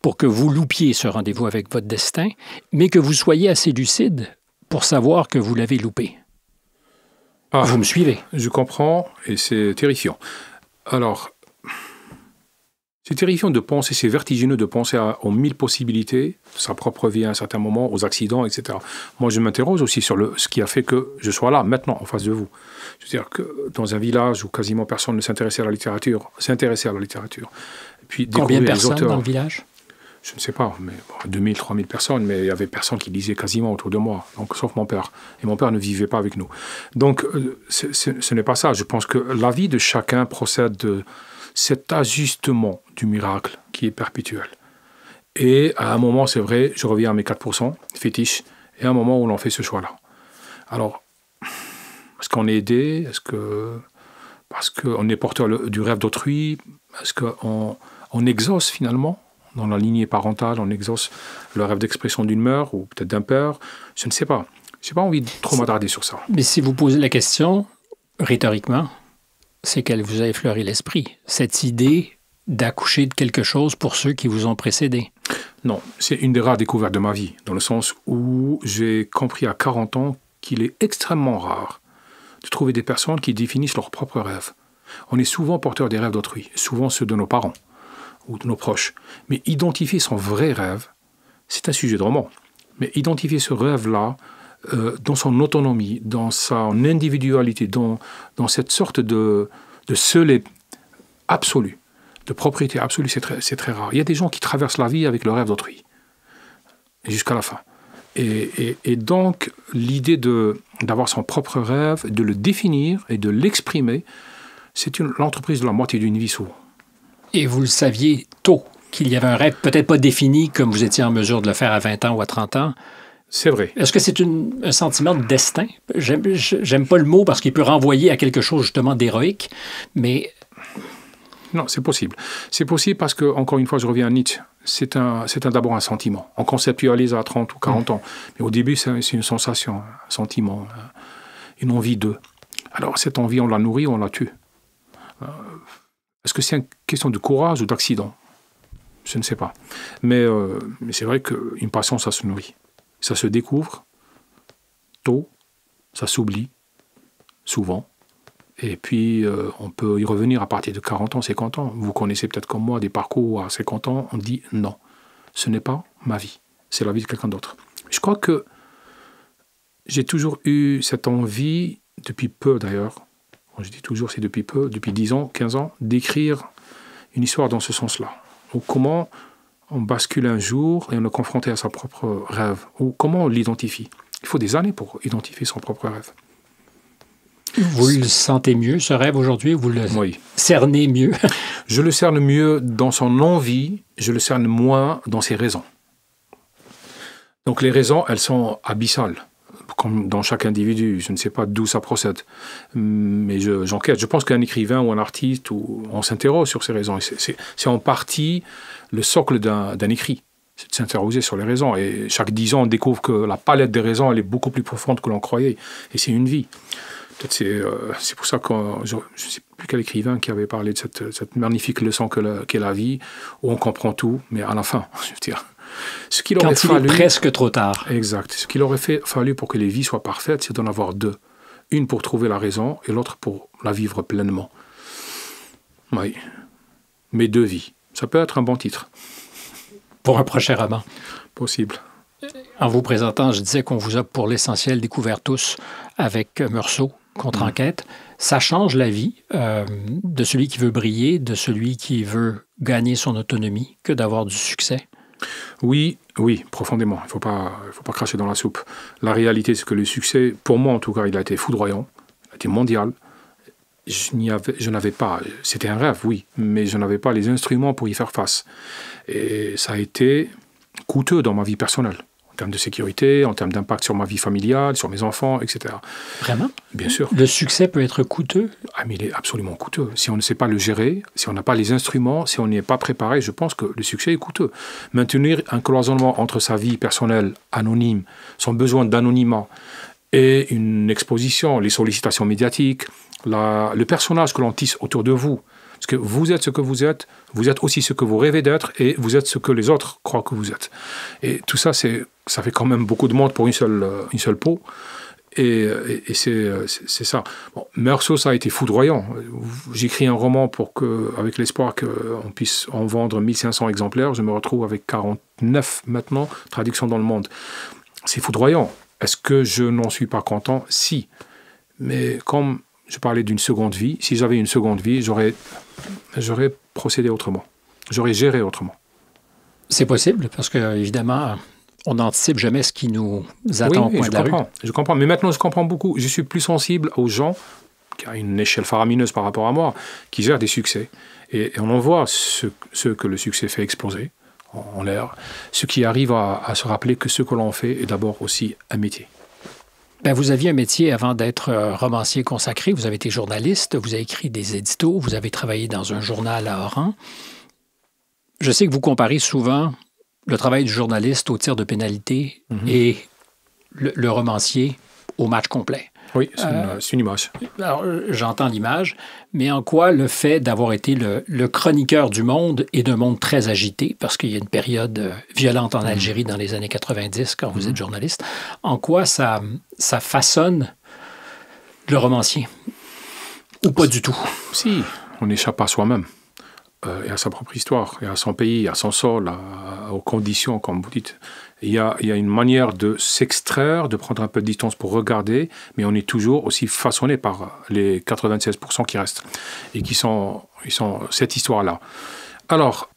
Speaker 2: pour que vous loupiez ce rendez-vous avec votre destin, mais que vous soyez assez lucide pour savoir que vous l'avez loupé. Ah, vous me suivez
Speaker 1: Je comprends et c'est terrifiant. Alors, c'est terrifiant de penser, c'est vertigineux de penser aux mille possibilités, sa propre vie à un certain moment, aux accidents, etc. Moi, je m'interroge aussi sur le, ce qui a fait que je sois là, maintenant, en face de vous. Je veux dire que dans un village où quasiment personne ne s'intéressait à la littérature, s'intéressait à la littérature.
Speaker 2: Et puis, Combien de personnes dans le village?
Speaker 1: Je ne sais pas, mais 2000, 3000 personnes, mais il y avait personne qui lisait quasiment autour de moi, donc sauf mon père. Et mon père ne vivait pas avec nous. Donc, euh, ce n'est pas ça. Je pense que la vie de chacun procède de, cet ajustement du miracle qui est perpétuel. Et à un moment, c'est vrai, je reviens à mes 4% fétiches, et à un moment où l'on fait ce choix-là. Alors, est-ce qu'on est aidé? Est-ce que parce qu'on est porteur du rêve d'autrui? Est-ce qu'on on exauce finalement dans la lignée parentale, on exauce le rêve d'expression d'une mère ou peut-être d'un père? Je ne sais pas. Je n'ai pas envie de trop m'attarder sur ça.
Speaker 2: Mais si vous posez la question rhétoriquement, c'est qu'elle vous a effleuré l'esprit, cette idée d'accoucher de quelque chose pour ceux qui vous ont précédé.
Speaker 1: Non, c'est une des rares découvertes de ma vie, dans le sens où j'ai compris à 40 ans qu'il est extrêmement rare de trouver des personnes qui définissent leurs propres rêves. On est souvent porteur des rêves d'autrui, souvent ceux de nos parents ou de nos proches. Mais identifier son vrai rêve, c'est un sujet de roman. Mais identifier ce rêve-là, euh, dans son autonomie, dans son individualité, dans, cette sorte de, de seul absolu, de propriété absolue, c'est très, très, rare. Il y a des gens qui traversent la vie avec le rêve d'autrui, jusqu'à la fin. Et, et, donc, l'idée d'avoir son propre rêve, de le définir et de l'exprimer, c'est l'entreprise de la moitié d'une vie souvent.
Speaker 2: Et vous le saviez tôt qu'il y avait un rêve peut-être pas défini comme vous étiez en mesure de le faire à 20 ans ou à 30 ans,
Speaker 1: c'est vrai.
Speaker 2: Est-ce que c'est un sentiment de destin? J'aime pas le mot parce qu'il peut renvoyer à quelque chose justement d'héroïque, mais...
Speaker 1: Non, c'est possible. C'est possible parce que, encore une fois, je reviens à Nietzsche. C'est un, un d'abord un sentiment. On conceptualise à 30 ou 40 ans. Mais au début, c'est une sensation, un sentiment, une envie d'eux. Alors, cette envie, on la nourrit ou on la tue. Euh, est-ce que c'est une question de courage ou d'accident? Je ne sais pas. Mais, euh, mais c'est vrai qu'une passion, ça se nourrit ça se découvre tôt Ça s'oublie, souvent. Et puis, euh, on peut y revenir à partir de 40 ans, 50 ans. Vous connaissez peut-être comme moi des parcours à 50 ans, on dit non, ce n'est pas ma vie, c'est la vie de quelqu'un d'autre. Je crois que j'ai toujours eu cette envie, depuis peu d'ailleurs, je dis toujours c'est depuis peu, depuis 10 ans, 15 ans, d'écrire une histoire dans ce sens-là. Ou comment on bascule un jour et on est confronté à son propre rêve. Ou comment on l'identifie? Il faut des années pour identifier son propre rêve.
Speaker 2: Vous le sentez mieux, ce rêve aujourd'hui? Vous le cernez mieux?
Speaker 1: Je le cerne mieux dans son envie, je le cerne moins dans ses raisons. Donc les raisons, elles sont abyssales, comme dans chaque individu. Je ne sais pas d'où ça procède, mais j'enquête. Je, pense qu'un écrivain ou un artiste, ou, on s'interroge sur ces raisons. C'est en partie le socle d'un écrit c'est de s'interroger sur les raisons. Et chaque dix ans, on découvre que la palette des raisons, elle est beaucoup plus profonde que l'on croyait. Et c'est une vie. Euh, c'est pour ça que je ne sais plus quel écrivain qui avait parlé de cette, magnifique leçon que qu'est la vie, où on comprend tout, mais à la fin, je veux dire.
Speaker 2: Ce qu'il aurait fallu, presque trop tard.
Speaker 1: Exact. Ce qu'il aurait fait, fallu pour que les vies soient parfaites, c'est d'en avoir deux. Une pour trouver la raison et l'autre pour la vivre pleinement. Oui. Mais deux vies. Ça peut être un bon titre.
Speaker 2: Pour un prochain roman.
Speaker 1: Possible.
Speaker 2: En vous présentant, je disais qu'on vous a pour l'essentiel découvert tous avec Meursault, contre-enquête. Ça change la vie euh, de celui qui veut briller, de celui qui veut gagner son autonomie, que d'avoir du succès.
Speaker 1: Oui, oui, profondément. Il ne faut pas, cracher dans la soupe. La réalité, c'est que le succès, pour moi en tout cas, il a été foudroyant, il a été mondial. Je n'avais pas, c'était un rêve, oui, mais je n'avais pas les instruments pour y faire face. Et ça a été coûteux dans ma vie personnelle en termes de sécurité, en termes d'impact sur ma vie familiale, sur mes enfants, etc.
Speaker 2: Vraiment?
Speaker 1: Bien sûr.
Speaker 2: Le succès peut être coûteux?
Speaker 1: Ah, mais il est absolument coûteux. Si on ne sait pas le gérer, si on n'a pas les instruments, si on n'y est pas préparé, je pense que le succès est coûteux. Maintenir un cloisonnement entre sa vie personnelle anonyme, son besoin d'anonymat et une exposition, les sollicitations médiatiques, le personnage que l'on tisse autour de vous, parce que vous êtes ce que vous êtes, vous êtes aussi ce que vous rêvez d'être, et vous êtes ce que les autres croient que vous êtes. Et tout ça, c'est, ça fait quand même beaucoup de monde pour une seule, euh, une seule peau. Et, euh, c'est, ça. Bon, Meursault, ça a été foudroyant. J'écris un roman pour que, avec l'espoir qu'on puisse en vendre 1500 exemplaires. Je me retrouve avec 49 maintenant, traductions dans le monde. C'est foudroyant. Est-ce que je n'en suis pas content? Si. Mais comme je parlais d'une seconde vie. Si j'avais une seconde vie, j'aurais, j'aurais procédé autrement. J'aurais géré autrement.
Speaker 2: C'est possible, parce que, évidemment, on n'anticipe jamais ce qui nous attend
Speaker 1: au coin de la comprends, Je comprends, mais maintenant je comprends beaucoup. Je suis plus sensible aux gens qui ont une échelle faramineuse par rapport à moi, qui gèrent des succès. Et, on en voit ce, que le succès fait exploser en, l'air, ceux qui arrivent à se rappeler que ce que l'on fait est d'abord aussi un métier.
Speaker 2: Ben, vous aviez un métier avant d'être euh, romancier consacré. Vous avez été journaliste, vous avez écrit des éditos, vous avez travaillé dans un journal à Oran. Je sais que vous comparez souvent le travail du journaliste au tir de pénalité mhm. et le, romancier au match complet.
Speaker 1: Oui, c'est une, euh, image.
Speaker 2: Alors, euh, j'entends l'image, mais en quoi le fait d'avoir été le, chroniqueur du monde et d'un monde très agité, parce qu'il y a une période euh, violente en mm. Algérie dans les années 90 quand vous mm. êtes journaliste, en quoi ça, ça façonne le romancier? Ou pas du tout?
Speaker 1: Si, on n'échappe pas à soi-même. et à sa propre histoire, et à son pays, à son sol, aux conditions, comme vous dites il y a, une manière de s'extraire, de prendre un peu de distance pour regarder, mais on est toujours aussi façonné par les 96% qui restent et qui sont, sont cette histoire-là. Alors,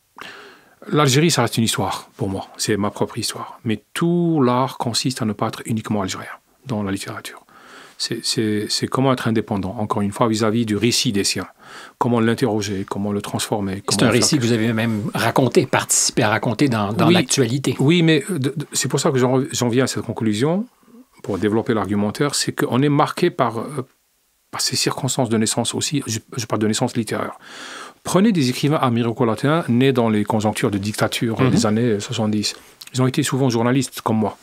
Speaker 1: l'Algérie, ça reste une histoire pour moi, c'est ma propre histoire. Mais tout l'art consiste à ne pas être uniquement algérien dans la littérature c'est comment être indépendant, encore une fois, vis-à-vis du récit des siens. Comment l'interroger, comment le transformer.
Speaker 2: C'est un récit que vous avez même raconté, participé à raconter dans, l'actualité.
Speaker 1: Oui, mais c'est pour ça que j'en viens à cette conclusion, pour développer l'argumentaire, c'est qu'on est marqué par, euh, par ces circonstances de naissance aussi, je, parle de naissance littéraire. Prenez des écrivains américano nés dans les conjonctures de dictature mhm. des années 70. Ils ont été souvent journalistes comme moi,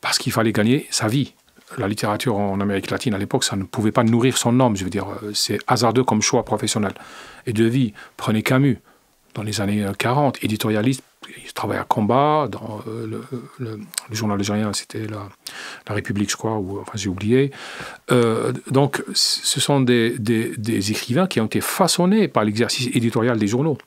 Speaker 1: parce qu'il fallait gagner sa vie la littérature en Amérique latine à l'époque, ça ne pouvait pas nourrir son homme. Je veux dire, euh, c'est hasardeux comme choix professionnel et de vie. Prenez Camus. dans les années 40, éditorialiste. Il travaille à combat dans le, le, journal algérien, c'était la, République, je crois, ou enfin j'ai oublié. donc, ce sont des, écrivains qui ont été façonnés par l'exercice éditorial des journaux.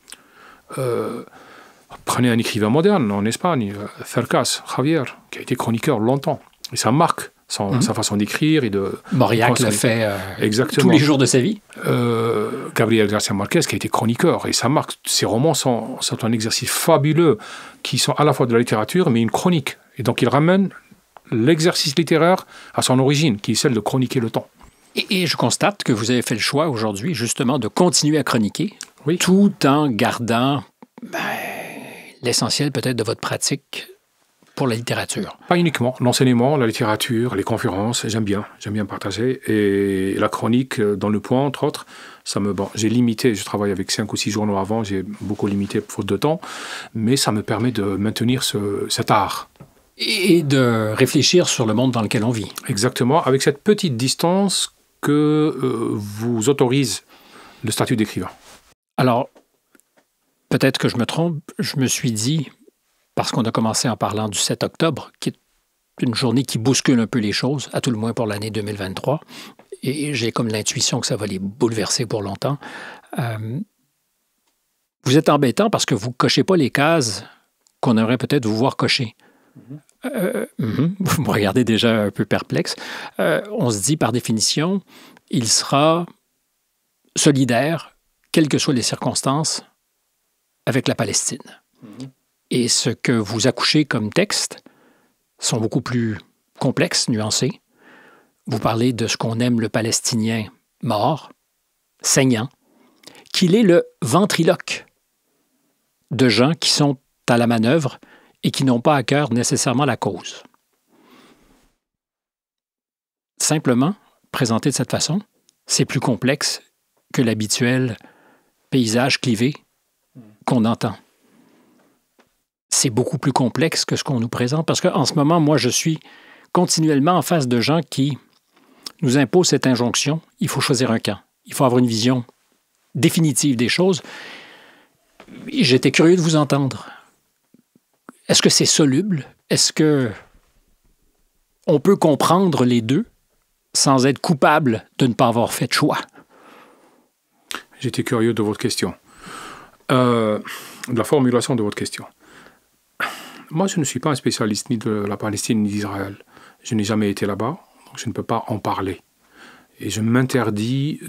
Speaker 1: prenez un écrivain moderne en Espagne, Cercas, Javier, qui a été chroniqueur longtemps. Et ça marque Mhm. sa façon d'écrire et de.
Speaker 2: Mauriac l'a fait euh, tous les jours de sa vie.
Speaker 1: Euh, Gabriel Garcia Marquez, qui a été chroniqueur, et ça marque. Ses romans sont, sont, un exercice fabuleux, qui sont à la fois de la littérature, mais une chronique. Et donc il ramène l'exercice littéraire à son origine, qui est celle de chroniquer le temps.
Speaker 2: Et, je constate que vous avez fait le choix aujourd'hui, justement, de continuer à chroniquer, tout en gardant ben, l'essentiel peut-être de votre pratique pour la littérature
Speaker 1: Pas uniquement. L'enseignement, la littérature, les conférences, j'aime bien. J'aime bien partager. Et la chronique euh, dans le point, entre autres, ça me. Bon, j'ai limité, je travaille avec cinq ou six journaux avant, j'ai beaucoup limité faute de temps, mais ça me permet de maintenir ce, cet art.
Speaker 2: Et de réfléchir sur le monde dans lequel on vit.
Speaker 1: Exactement, avec cette petite distance que euh, vous autorise le statut d'écrivain.
Speaker 2: Alors, peut-être que je me trompe, je me suis dit, parce qu'on a commencé en parlant du 7 octobre, qui est une journée qui bouscule un peu les choses, à tout le moins pour l'année 2023. Et j'ai comme l'intuition que ça va les bouleverser pour longtemps. Euh, vous êtes embêtant parce que vous ne cochez pas les cases qu'on aimerait peut-être vous voir cocher. Mm-hmm. Euh, mm-hmm. vous me regardez déjà un peu perplexe. Euh, on se dit par définition, il sera solidaire, quelles que soient les circonstances, avec la Palestine. Mm-hmm et ce que vous accouchez comme texte sont beaucoup plus complexes, nuancés. Vous parlez de ce qu'on aime le Palestinien mort, saignant, qu'il est le ventriloque de gens qui sont à la manœuvre et qui n'ont pas à cœur nécessairement la cause. Simplement, présenté de cette façon, c'est plus complexe que l'habituel paysage clivé qu'on entend c'est beaucoup plus complexe que ce qu'on nous présente parce qu'en ce moment, moi, je suis continuellement en face de gens qui nous imposent cette injonction. Il faut choisir un camp. Il faut avoir une vision définitive des choses. J'étais curieux de vous entendre. Est-ce que c'est soluble? Est-ce que on peut comprendre les deux sans être coupable de ne pas avoir fait de choix?
Speaker 1: J'étais curieux de votre question. Euh, de la formulation de votre question. Moi, je ne suis pas un spécialiste ni de la Palestine ni d'Israël. Je n'ai jamais été là-bas, donc je ne peux pas en parler. Et je m'interdis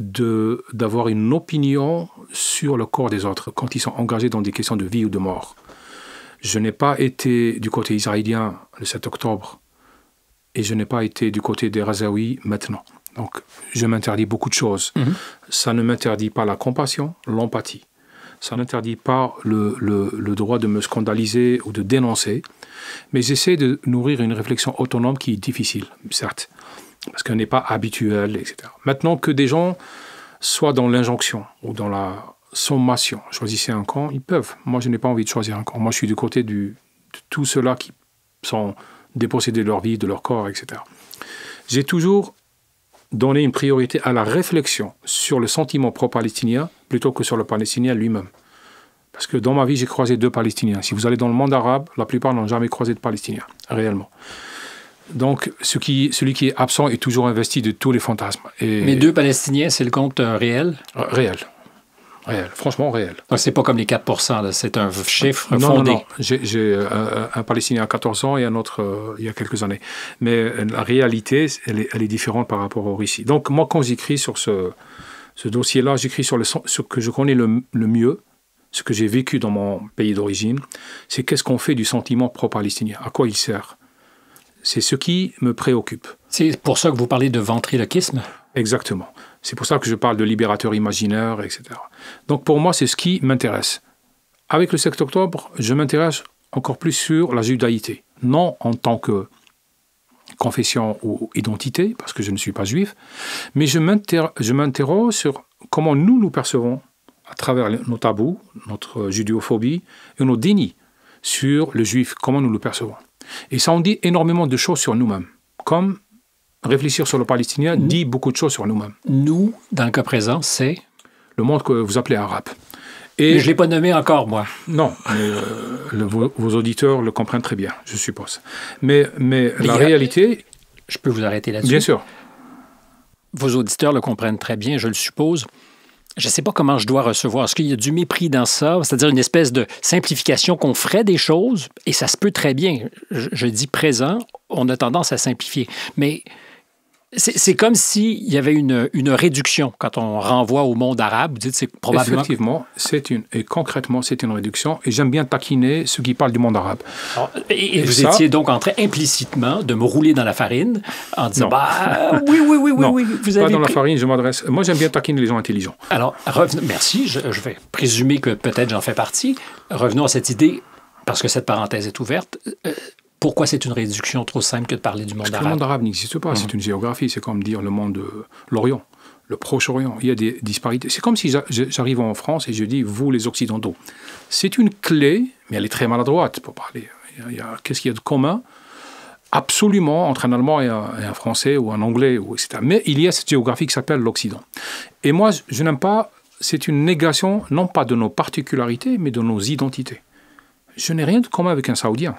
Speaker 1: d'avoir une opinion sur le corps des autres quand ils sont engagés dans des questions de vie ou de mort. Je n'ai pas été du côté israélien le 7 octobre et je n'ai pas été du côté des Razaouis maintenant. Donc, je m'interdis beaucoup de choses. Mhm. Ça ne m'interdit pas la compassion, l'empathie. Ça n'interdit pas le, droit de me scandaliser ou de dénoncer, mais j'essaie de nourrir une réflexion autonome qui est difficile, certes, parce qu'elle n'est pas habituelle, etc. Maintenant que des gens soient dans l'injonction ou dans la sommation, choisissez un camp, ils peuvent. Moi, je n'ai pas envie de choisir un camp. Moi, je suis du côté de tous ceux-là qui sont dépossédés de leur vie, de leur corps, etc. J'ai toujours donner une priorité à la réflexion sur le sentiment pro-palestinien plutôt que sur le palestinien lui-même. Parce que dans ma vie, j'ai croisé deux Palestiniens. Si vous allez dans le monde arabe, la plupart n'ont jamais croisé de Palestiniens, réellement. Donc, ce qui, celui qui est absent est toujours investi de tous les fantasmes.
Speaker 2: Et... Mais deux Palestiniens, c'est le compte euh, réel?
Speaker 1: Euh, Réel. Réel, franchement réel.
Speaker 2: Donc, c'est pas comme les 4% c'est un chiffre
Speaker 1: non,
Speaker 2: fondé.
Speaker 1: Non, non, j'ai euh, un, Palestinien à 14 ans et un autre euh, il y a quelques années. Mais euh, la réalité, elle est, elle est, différente par rapport au récit. Donc, moi, quand j'écris sur ce, ce dossier-là, j'écris sur le, ce que je connais le, le mieux, ce que j'ai vécu dans mon pays d'origine, c'est qu'est-ce qu'on fait du sentiment pro-palestinien, à quoi il sert? C'est ce qui me préoccupe.
Speaker 2: C'est pour ça que vous parlez de ventriloquisme?
Speaker 1: Exactement. C'est pour ça que je parle de libérateur imaginaire, etc. Donc pour moi, c'est ce qui m'intéresse. Avec le 7 octobre, je m'intéresse encore plus sur la judaïté. Non en tant que confession ou identité, parce que je ne suis pas juif, mais je m'interroge sur comment nous nous percevons à travers nos tabous, notre judéophobie et nos dénis sur le juif, comment nous le percevons. Et ça en dit énormément de choses sur nous-mêmes, comme réfléchir sur le palestinien dit beaucoup de choses sur nous-mêmes.
Speaker 2: Nous, dans le cas présent, c'est
Speaker 1: Le monde que vous appelez arabe.
Speaker 2: Et je ne l'ai pas nommé encore, moi.
Speaker 1: Non, mais euh, vos, auditeurs le comprennent très bien, je suppose. Mais, mais, la réalité...
Speaker 2: Je peux vous arrêter là-dessus
Speaker 1: Bien sûr.
Speaker 2: Vos auditeurs le comprennent très bien, je le suppose. Je ne sais pas comment je dois recevoir. Est-ce qu'il y a du mépris dans ça? C'est-à-dire une espèce de simplification qu'on ferait des choses, et ça se peut très bien. je dis présent, on a tendance à simplifier. Mais c'est comme s'il y avait une, une, réduction quand on renvoie au monde arabe. Vous dites c'est probablement.
Speaker 1: Effectivement, c'est une, et concrètement, c'est une réduction. Et j'aime bien taquiner ceux qui parlent du monde arabe.
Speaker 2: et, vous étiez donc en train implicitement de me rouler dans la farine en disant bah, oui, oui, oui, oui, oui,
Speaker 1: vous avez. Pas dans la farine, je m'adresse. Moi, j'aime bien taquiner les gens intelligents.
Speaker 2: Alors, merci. Je, je vais présumer que peut-être j'en fais partie. Revenons à cette idée, parce que cette parenthèse est ouverte. Euh, pourquoi c'est une réduction trop simple que de parler du monde arabe?
Speaker 1: Le monde arabe n'existe pas, c'est mhm. une géographie, c'est comme dire le monde de l'Orient, le Proche-Orient. Il y a des disparités. C'est comme si j'arrive en France et je dis vous les Occidentaux. C'est une clé, mais elle est très maladroite pour parler. Qu'est-ce qu'il y a de commun? Absolument entre un Allemand et un, Français ou un Anglais, ou etc. Mais il y a cette géographie qui s'appelle l'Occident. Et moi, je n'aime pas, c'est une négation non pas de nos particularités, mais de nos identités. Je n'ai rien de commun avec un Saoudien.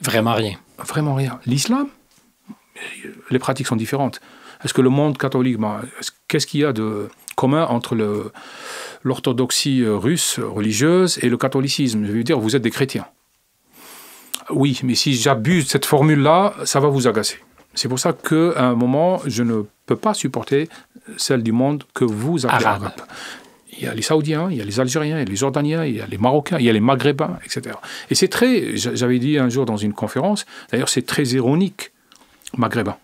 Speaker 2: Vraiment rien.
Speaker 1: Vraiment rien. L'islam, les pratiques sont différentes. Est-ce que le monde catholique, ben, qu'est-ce qu'il y a de commun entre l'orthodoxie russe religieuse et le catholicisme? Je veux dire, vous êtes des chrétiens. Oui, mais si j'abuse de cette formule-là, ça va vous agacer. C'est pour ça qu'à un moment, je ne peux pas supporter celle du monde que vous appelez arabe il y a les Saoudiens, il y a les Algériens, il y a les Jordaniens, il y a les Marocains, il y a les Maghrébins, etc. Et c'est très, j'avais dit un jour dans une conférence, d'ailleurs c'est très ironique, Maghrébin.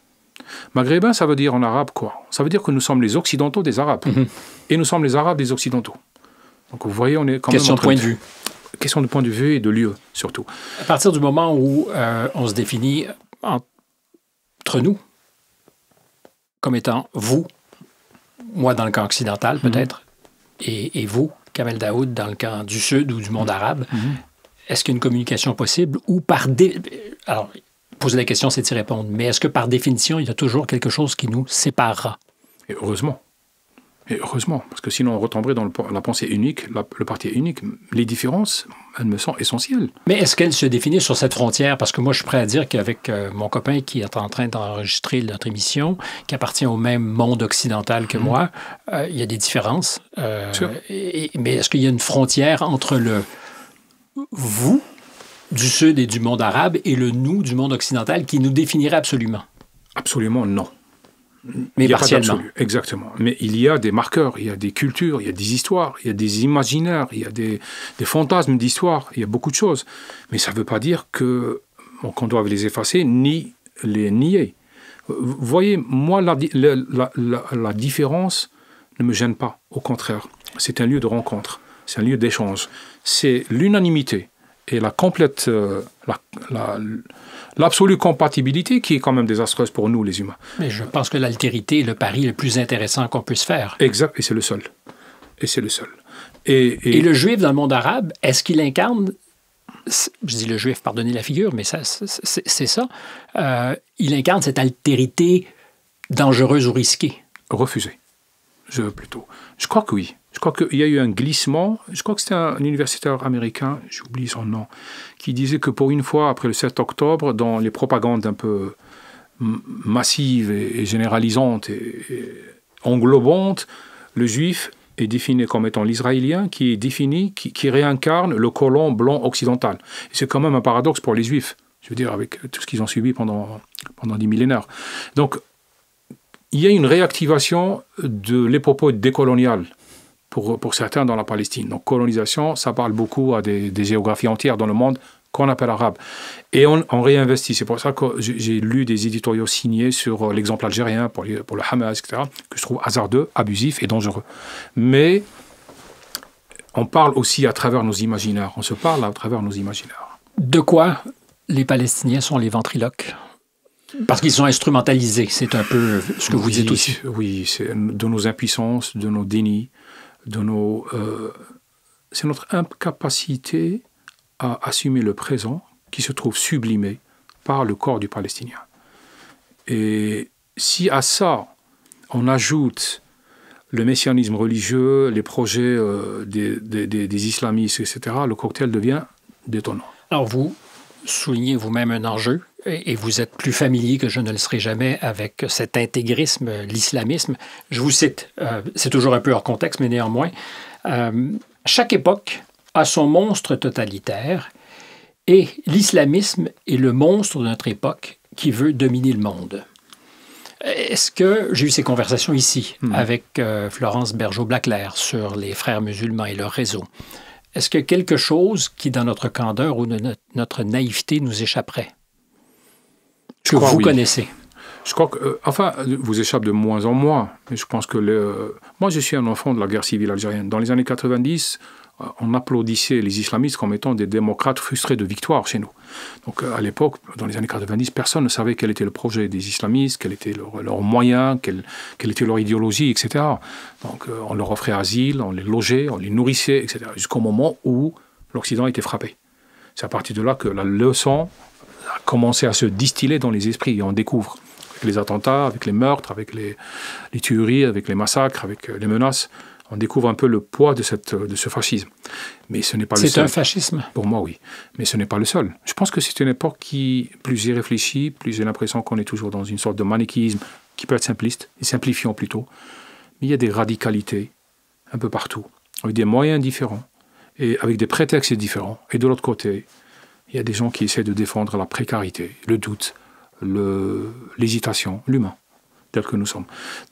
Speaker 1: Maghrébin, ça veut dire en arabe quoi? Ça veut dire que nous sommes les Occidentaux des Arabes. Mhm. Et nous sommes les Arabes des Occidentaux. Donc vous voyez, on est
Speaker 2: quand Question même... Question de point de vue.
Speaker 1: Question de point de vue et de lieu, surtout.
Speaker 2: À partir du moment où euh, on se définit entre nous comme étant vous, moi dans le camp occidental mhm. peut-être, et, vous, Kamel Daoud, dans le camp du Sud ou du monde arabe, mhm. est-ce qu'il y a une communication possible ou par... Alors, poser la question, c'est y répondre. Mais est-ce que par définition, il y a toujours quelque chose qui nous séparera?
Speaker 1: Et heureusement. Et heureusement, parce que sinon on retomberait dans la pensée unique, le parti unique. Les différences, elles me sont essentielles.
Speaker 2: Mais est-ce qu'elles se définissent sur cette frontière? Parce que moi, je suis prêt à dire qu'avec euh, mon copain qui est en train d'enregistrer notre émission, qui appartient au même monde occidental que mhm. moi, euh, il y a des différences. Euh, mais est-ce qu'il y a une frontière entre le vous du Sud et du monde arabe et le nous du monde occidental qui nous définirait absolument?
Speaker 1: Absolument non.
Speaker 2: Mais il partiellement.
Speaker 1: exactement. Mais il y a des marqueurs, il y a des cultures, il y a des histoires, il y a des imaginaires, il y a des, fantasmes d'histoire, il y a beaucoup de choses. Mais ça ne veut pas dire que qu'on doit les effacer ni les nier. Vous voyez, moi, la, la, différence ne me gêne pas. Au contraire, c'est un lieu de rencontre, c'est un lieu d'échange. C'est l'unanimité et la complète, euh, l'absolue compatibilité qui est quand même désastreuse pour nous, les humains.
Speaker 2: Mais je pense que l'altérité est le pari le plus intéressant qu'on puisse faire.
Speaker 1: Exact, et c'est le seul. Et c'est le seul.
Speaker 2: Et, et... le juif dans le monde arabe, est-ce qu'il incarne je dis le juif, pardonnez la figure, mais ça, c'est ça. Euh, il incarne cette altérité dangereuse ou risquée?
Speaker 1: Refusée, je plutôt. Je crois que oui. Je crois qu'il y a eu un glissement. Je crois que c'était un universitaire américain, j'oublie son nom, qui disait que pour une fois, après le 7 octobre, dans les propagandes un peu massives et, généralisantes et, englobantes, le juif est défini comme étant l'israélien qui est défini, qui, réincarne le colon blanc occidental. C'est quand même un paradoxe pour les juifs, je veux dire, avec tout ce qu'ils ont subi pendant, pendant des millénaires. Donc, il y a une réactivation de l'épopée décoloniale pour, pour, certains dans la Palestine. Donc colonisation, ça parle beaucoup à des, géographies entières dans le monde qu'on appelle arabe. Et on, réinvestit. C'est pour ça que j'ai lu des éditoriaux signés sur euh, l'exemple algérien pour, pour, le Hamas, etc., que je trouve hasardeux, abusif et dangereux. Mais on parle aussi à travers nos imaginaires. On se parle à travers nos imaginaires.
Speaker 2: De quoi les Palestiniens sont les ventriloques? Parce qu'ils sont instrumentalisés, c'est un peu ce que vous dites aussi.
Speaker 1: Oui, c'est de nos impuissances, de nos dénis, de nos, euh, c'est notre incapacité à assumer le présent qui se trouve sublimé par le corps du Palestinien. Et si à ça, on ajoute le messianisme religieux, les projets euh, des, des, islamistes, etc., le cocktail devient détonnant.
Speaker 2: Alors vous soulignez vous-même un enjeu, et vous êtes plus familier que je ne le serai jamais avec cet intégrisme, l'islamisme. Je vous cite, euh, c'est toujours un peu hors contexte, mais néanmoins, euh, chaque époque a son monstre totalitaire, et l'islamisme est le monstre de notre époque qui veut dominer le monde. Est-ce que j'ai eu ces conversations ici hmm. avec euh, Florence Bergeau-Blaclair sur les frères musulmans et leur réseau? Est-ce que quelque chose qui, dans notre candeur ou notre naïveté, nous échapperait? Que vous connaissez?
Speaker 1: Je crois que, euh, enfin, vous échappe de moins en moins. Mais je pense que le, moi, je suis un enfant de la guerre civile algérienne. Dans les années 90, euh, on applaudissait les islamistes comme étant des démocrates frustrés de victoire chez nous. Donc euh, à l'époque, dans les années 90, personne ne savait quel était le projet des islamistes, quel était leur, leur moyen, quelle, était leur idéologie, etc. Donc euh, on leur offrait asile, on les logeait, on les nourrissait, etc. Jusqu'au moment où l'Occident était frappé. C'est à partir de là que la leçon a commencé à se distiller dans les esprits et on découvre avec les attentats, avec les meurtres, avec les, les tueries, avec les massacres, avec les menaces on découvre un peu le poids de, cette, de ce fascisme. Mais ce n'est pas le seul.
Speaker 2: C'est un fascisme?
Speaker 1: Pour moi, oui. Mais ce n'est pas le seul. Je pense que c'est une époque qui, plus y réfléchit, plus j'ai l'impression qu'on est toujours dans une sorte de manichéisme qui peut être simpliste, et simplifiant plutôt. Mais il y a des radicalités un peu partout, avec des moyens différents, et avec des prétextes différents. Et de l'autre côté, il y a des gens qui essaient de défendre la précarité, le doute, l'hésitation, l'humain tel que nous sommes.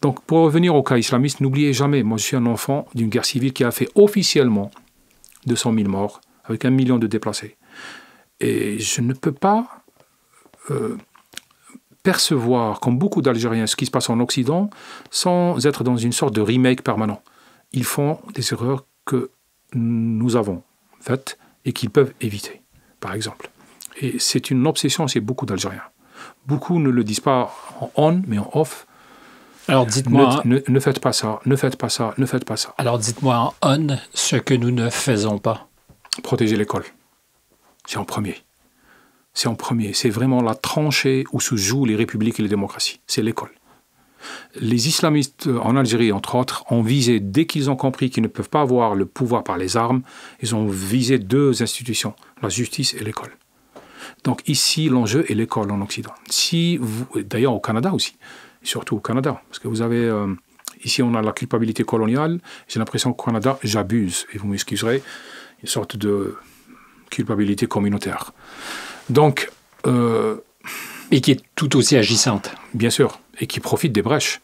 Speaker 1: Donc, pour revenir au cas islamiste, n'oubliez jamais, moi je suis un enfant d'une guerre civile qui a fait officiellement 200 000 morts, avec un million de déplacés. Et je ne peux pas euh, percevoir, comme beaucoup d'Algériens, ce qui se passe en Occident sans être dans une sorte de remake permanent. Ils font des erreurs que nous avons faites et qu'ils peuvent éviter, par exemple. Et c'est une obsession chez beaucoup d'Algériens. Beaucoup ne le disent pas en on, mais en off.
Speaker 2: Alors dites-moi.
Speaker 1: Ne, faites pas ça, ne faites pas ça, ne faites pas ça.
Speaker 2: Alors dites-moi en on ce que nous ne faisons pas.
Speaker 1: Protéger l'école. C'est en premier. C'est en premier. C'est vraiment la tranchée où se jouent les républiques et les démocraties. C'est l'école. Les islamistes euh, en Algérie, entre autres, ont visé, dès qu'ils ont compris qu'ils ne peuvent pas avoir le pouvoir par les armes, ils ont visé deux institutions, la justice et l'école. Donc ici, l'enjeu est l'école en Occident. Si d'ailleurs au Canada aussi surtout au Canada. Parce que vous avez, euh, ici on a la culpabilité coloniale, j'ai l'impression qu'au Canada, j'abuse, et vous m'excuserez, une sorte de culpabilité communautaire. Donc...
Speaker 2: Euh, et qui est tout aussi agissante.
Speaker 1: Bien sûr, et qui profite des brèches.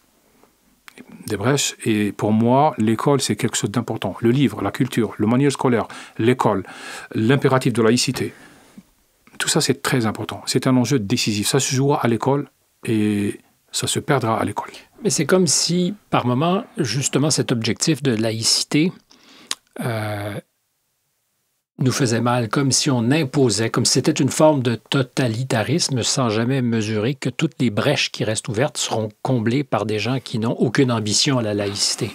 Speaker 1: Des brèches, et pour moi, l'école, c'est quelque chose d'important. Le livre, la culture, le manuel scolaire, l'école, l'impératif de laïcité, tout ça, c'est très important. C'est un enjeu décisif. Ça se jouera à l'école et ça se perdra à l'école.
Speaker 2: Mais c'est comme si, par moment, justement, cet objectif de laïcité euh, nous faisait mal, comme si on imposait, comme si c'était une forme de totalitarisme sans jamais mesurer que toutes les brèches qui restent ouvertes seront comblées par des gens qui n'ont aucune ambition à la laïcité.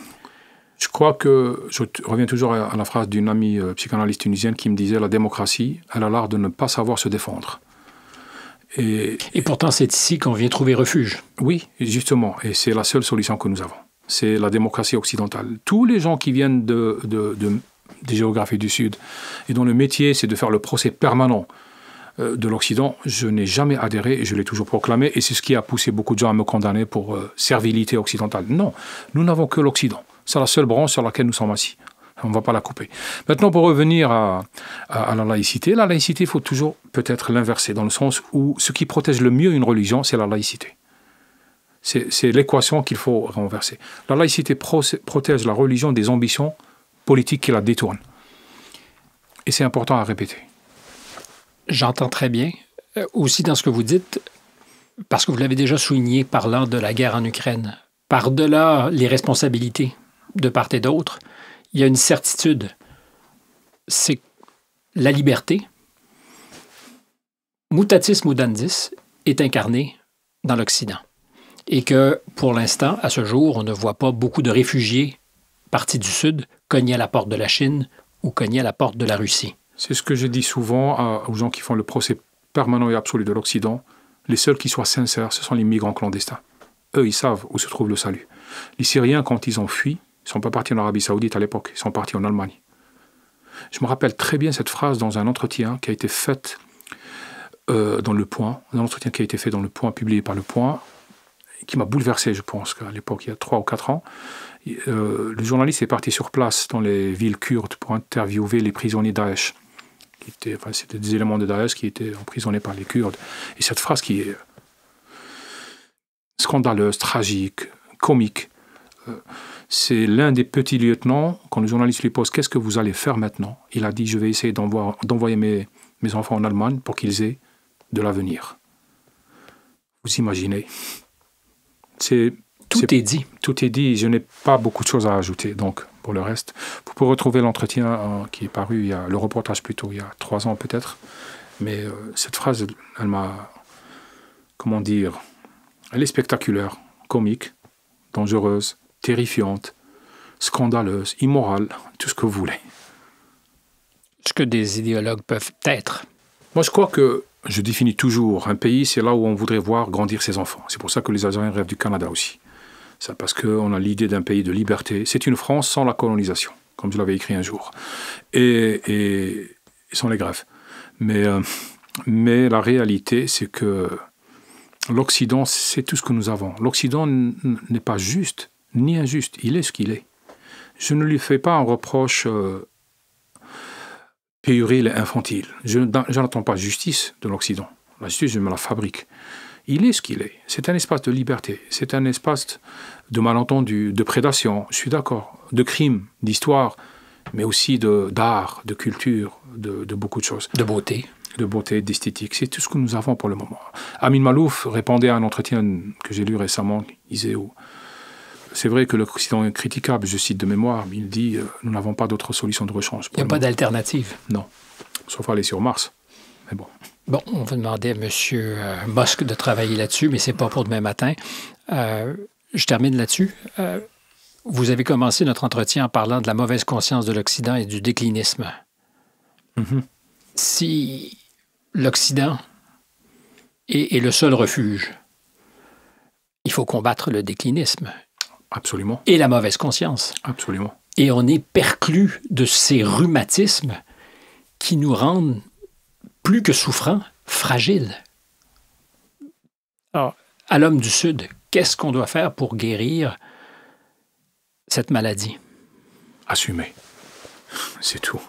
Speaker 1: Je crois que, je reviens toujours à la phrase d'une amie euh, psychanalyste tunisienne qui me disait, la démocratie, elle a l'art de ne pas savoir se défendre.
Speaker 2: Et, pourtant, c'est ici qu'on vient trouver refuge.
Speaker 1: Oui, justement. Et c'est la seule solution que nous avons. C'est la démocratie occidentale. Tous les gens qui viennent de, des géographies du Sud et dont le métier, c'est de faire le procès permanent euh, de l'Occident, je n'ai jamais adhéré et je l'ai toujours proclamé. Et c'est ce qui a poussé beaucoup de gens à me condamner pour euh, servilité occidentale. Non, nous n'avons que l'Occident. C'est la seule branche sur laquelle nous sommes assis. On ne va pas la couper. Maintenant, pour revenir à, la laïcité, la laïcité, il faut toujours peut-être l'inverser, dans le sens où ce qui protège le mieux une religion, c'est la laïcité. C'est l'équation qu'il faut renverser. La laïcité protège la religion des ambitions politiques qui la détournent. Et c'est important à répéter.
Speaker 2: J'entends très bien. Euh, aussi dans ce que vous dites, parce que vous l'avez déjà souligné parlant de la guerre en Ukraine, par-delà les responsabilités de part et d'autre, il y a une certitude, c'est la liberté, mutatis mudandis, est incarnée dans l'Occident. Et que, pour l'instant, à ce jour, on ne voit pas beaucoup de réfugiés partis du Sud cogner à la porte de la Chine ou cogner à la porte de la Russie.
Speaker 1: C'est ce que je dis souvent aux gens qui font le procès permanent et absolu de l'Occident. Les seuls qui soient sincères, ce sont les migrants clandestins. Eux, ils savent où se trouve le salut. Les Syriens, quand ils ont fui, Ils ne sont pas partis en Arabie Saoudite à l'époque, ils sont partis en Allemagne. Je me rappelle très bien cette phrase dans un entretien qui a été fait euh, dans Le Point, un entretien qui a été fait dans Le Point, publié par Le Point, qui m'a bouleversé, je pense, qu'à l'époque, il y a trois ou quatre ans. Euh, le journaliste est parti sur place dans les villes kurdes pour interviewer les prisonniers Daesh. C'était des éléments de Daesh qui étaient emprisonnés par les Kurdes. Et cette phrase qui est scandaleuse, tragique, comique, euh, c'est l'un des petits lieutenants, quand le journaliste lui pose Qu'est-ce que vous allez faire maintenant? Il a dit Je vais essayer d'envoyer mes, mes enfants en Allemagne pour qu'ils aient de l'avenir. Vous imaginez?
Speaker 2: C'est tout est, dit.
Speaker 1: Tout est dit. Je n'ai pas beaucoup de choses à ajouter. Donc, pour le reste, vous pouvez retrouver l'entretien euh, qui est paru, il y a, le reportage plutôt, il y a trois ans peut-être. Mais euh, cette phrase, elle m'a. Comment dire Elle est spectaculaire, comique, dangereuse, terrifiante, scandaleuse, immorale, tout ce que vous voulez.
Speaker 2: Ce que des idéologues peuvent être.
Speaker 1: Moi, je crois que je définis toujours un pays, c'est là où on voudrait voir grandir ses enfants. C'est pour ça que les Algériens rêvent du Canada aussi. Ça parce qu'on a l'idée d'un pays de liberté. C'est une France sans la colonisation, comme je l'avais écrit un jour, et, sans les grèves. Mais, euh, mais la réalité, c'est que l'Occident, c'est tout ce que nous avons. L'Occident n'est pas juste, ni injuste. Il est ce qu'il est. Je ne lui fais pas un reproche euh, et infantile. Je n'attends pas justice de l'Occident. La justice, je me la fabrique il est ce qu'il est. C'est un espace de liberté, c'est un espace de malentendu, de prédation, je suis d'accord, de crime, d'histoire, mais aussi d'art, de, culture, de, beaucoup de choses.
Speaker 2: De beauté.
Speaker 1: De beauté, d'esthétique. C'est tout ce que nous avons pour le moment. Amin Malouf répondait à un entretien que j'ai lu récemment. Il disait oh, C'est vrai que l'Occident est critiquable, je cite de mémoire, mais il dit euh, Nous n'avons pas d'autre solution de rechange.
Speaker 2: Il n'y a pas d'alternative.
Speaker 1: Non. Sauf aller sur Mars. Mais bon.
Speaker 2: Bon, on va demander à M. Euh, Musk de travailler là-dessus, mais ce n'est pas pour demain matin. Euh, je termine là-dessus. Euh, vous avez commencé notre entretien en parlant de la mauvaise conscience de l'Occident et du déclinisme. Mm-hmm. Si l'Occident est, le seul refuge, il faut combattre le déclinisme.
Speaker 1: Absolument.
Speaker 2: Et la mauvaise conscience.
Speaker 1: Absolument.
Speaker 2: Et on est perclus de ces rhumatismes qui nous rendent plus que souffrant, fragile. Alors, à l'homme du Sud, qu'est-ce qu'on doit faire pour guérir cette maladie?
Speaker 1: Assumer. C'est tout.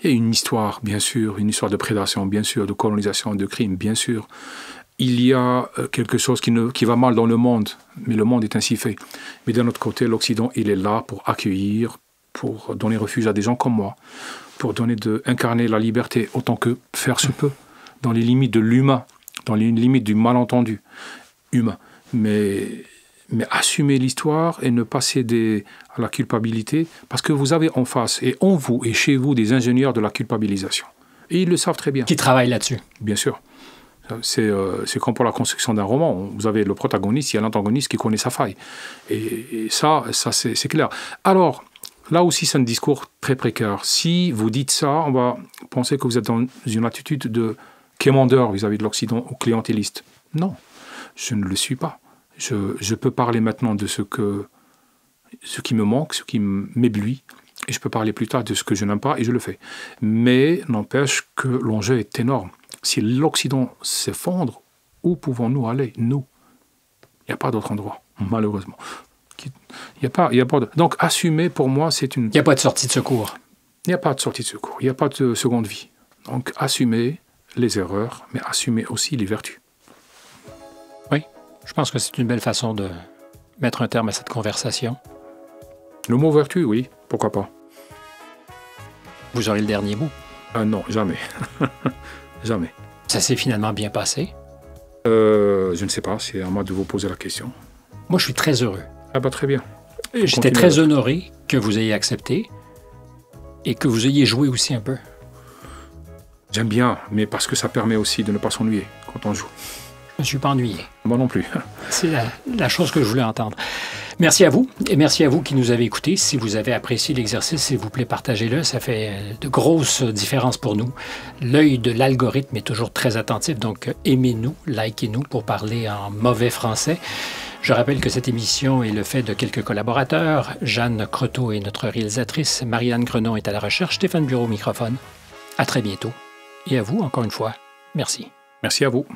Speaker 1: Il y a une histoire, bien sûr, une histoire de prédation, bien sûr, de colonisation, de crime, bien sûr. Il y a euh, quelque chose qui, ne, qui va mal dans le monde, mais le monde est ainsi fait. Mais d'un autre côté, l'Occident, il est là pour accueillir, pour donner refuge à des gens comme moi, pour donner de incarner la liberté autant que faire se peut, dans les limites de l'humain, dans les limites du malentendu humain. Mais, mais assumer l'histoire et ne pas céder à la culpabilité, parce que vous avez en face et en vous et chez vous des ingénieurs de la culpabilisation. Et ils le savent très bien.
Speaker 2: Qui travaillent là-dessus.
Speaker 1: Bien sûr. C'est euh, comme pour la construction d'un roman. Vous avez le protagoniste, il y a l'antagoniste qui connaît sa faille. Et, et ça, ça c'est clair. Alors, Là aussi, c'est un discours très précaire. Si vous dites ça, on va penser que vous êtes dans une attitude de quémandeur vis-à-vis de l'Occident ou clientéliste. Non, je ne le suis pas. Je, peux parler maintenant de ce, que, ce qui me manque, ce qui m'éblouit, et je peux parler plus tard de ce que je n'aime pas, et je le fais. Mais n'empêche que l'enjeu est énorme. Si l'Occident s'effondre, où pouvons-nous aller, nous? Il n'y a pas d'autre endroit, malheureusement. Il y a pas, il y a pas Donc, assumer, pour moi, c'est une...
Speaker 2: Il n'y a pas de sortie de secours.
Speaker 1: Il n'y a pas de sortie de secours. Il n'y a pas de seconde vie. Donc, assumer les erreurs, mais assumer aussi les vertus.
Speaker 2: Oui, je pense que c'est une belle façon de mettre un terme à cette conversation.
Speaker 1: Le mot vertu, oui, pourquoi pas?
Speaker 2: Vous aurez le dernier mot
Speaker 1: Ah non, jamais. jamais.
Speaker 2: Ça s'est finalement bien passé?
Speaker 1: Euh, Je ne sais pas, c'est à moi de vous poser la question.
Speaker 2: Moi, je suis très heureux.
Speaker 1: Ah bah très bien.
Speaker 2: J'étais très honoré que vous ayez accepté et que vous ayez joué aussi un peu.
Speaker 1: J'aime bien, mais parce que ça permet aussi de ne pas s'ennuyer quand on joue.
Speaker 2: Je ne suis pas ennuyé.
Speaker 1: Moi non plus.
Speaker 2: C'est la, chose que je voulais entendre. Merci à vous et merci à vous qui nous avez écoutés. Si vous avez apprécié l'exercice, s'il vous plaît, partagez-le. Ça fait de grosses différences pour nous. L'œil de l'algorithme est toujours très attentif, donc aimez-nous, likez-nous pour parler en mauvais français. Je rappelle que cette émission est le fait de quelques collaborateurs. Jeanne Croteau est notre réalisatrice. Marianne Grenon est à la recherche. Stéphane Bureau au microphone. À très bientôt. Et à vous, encore une fois, merci.
Speaker 1: Merci à vous.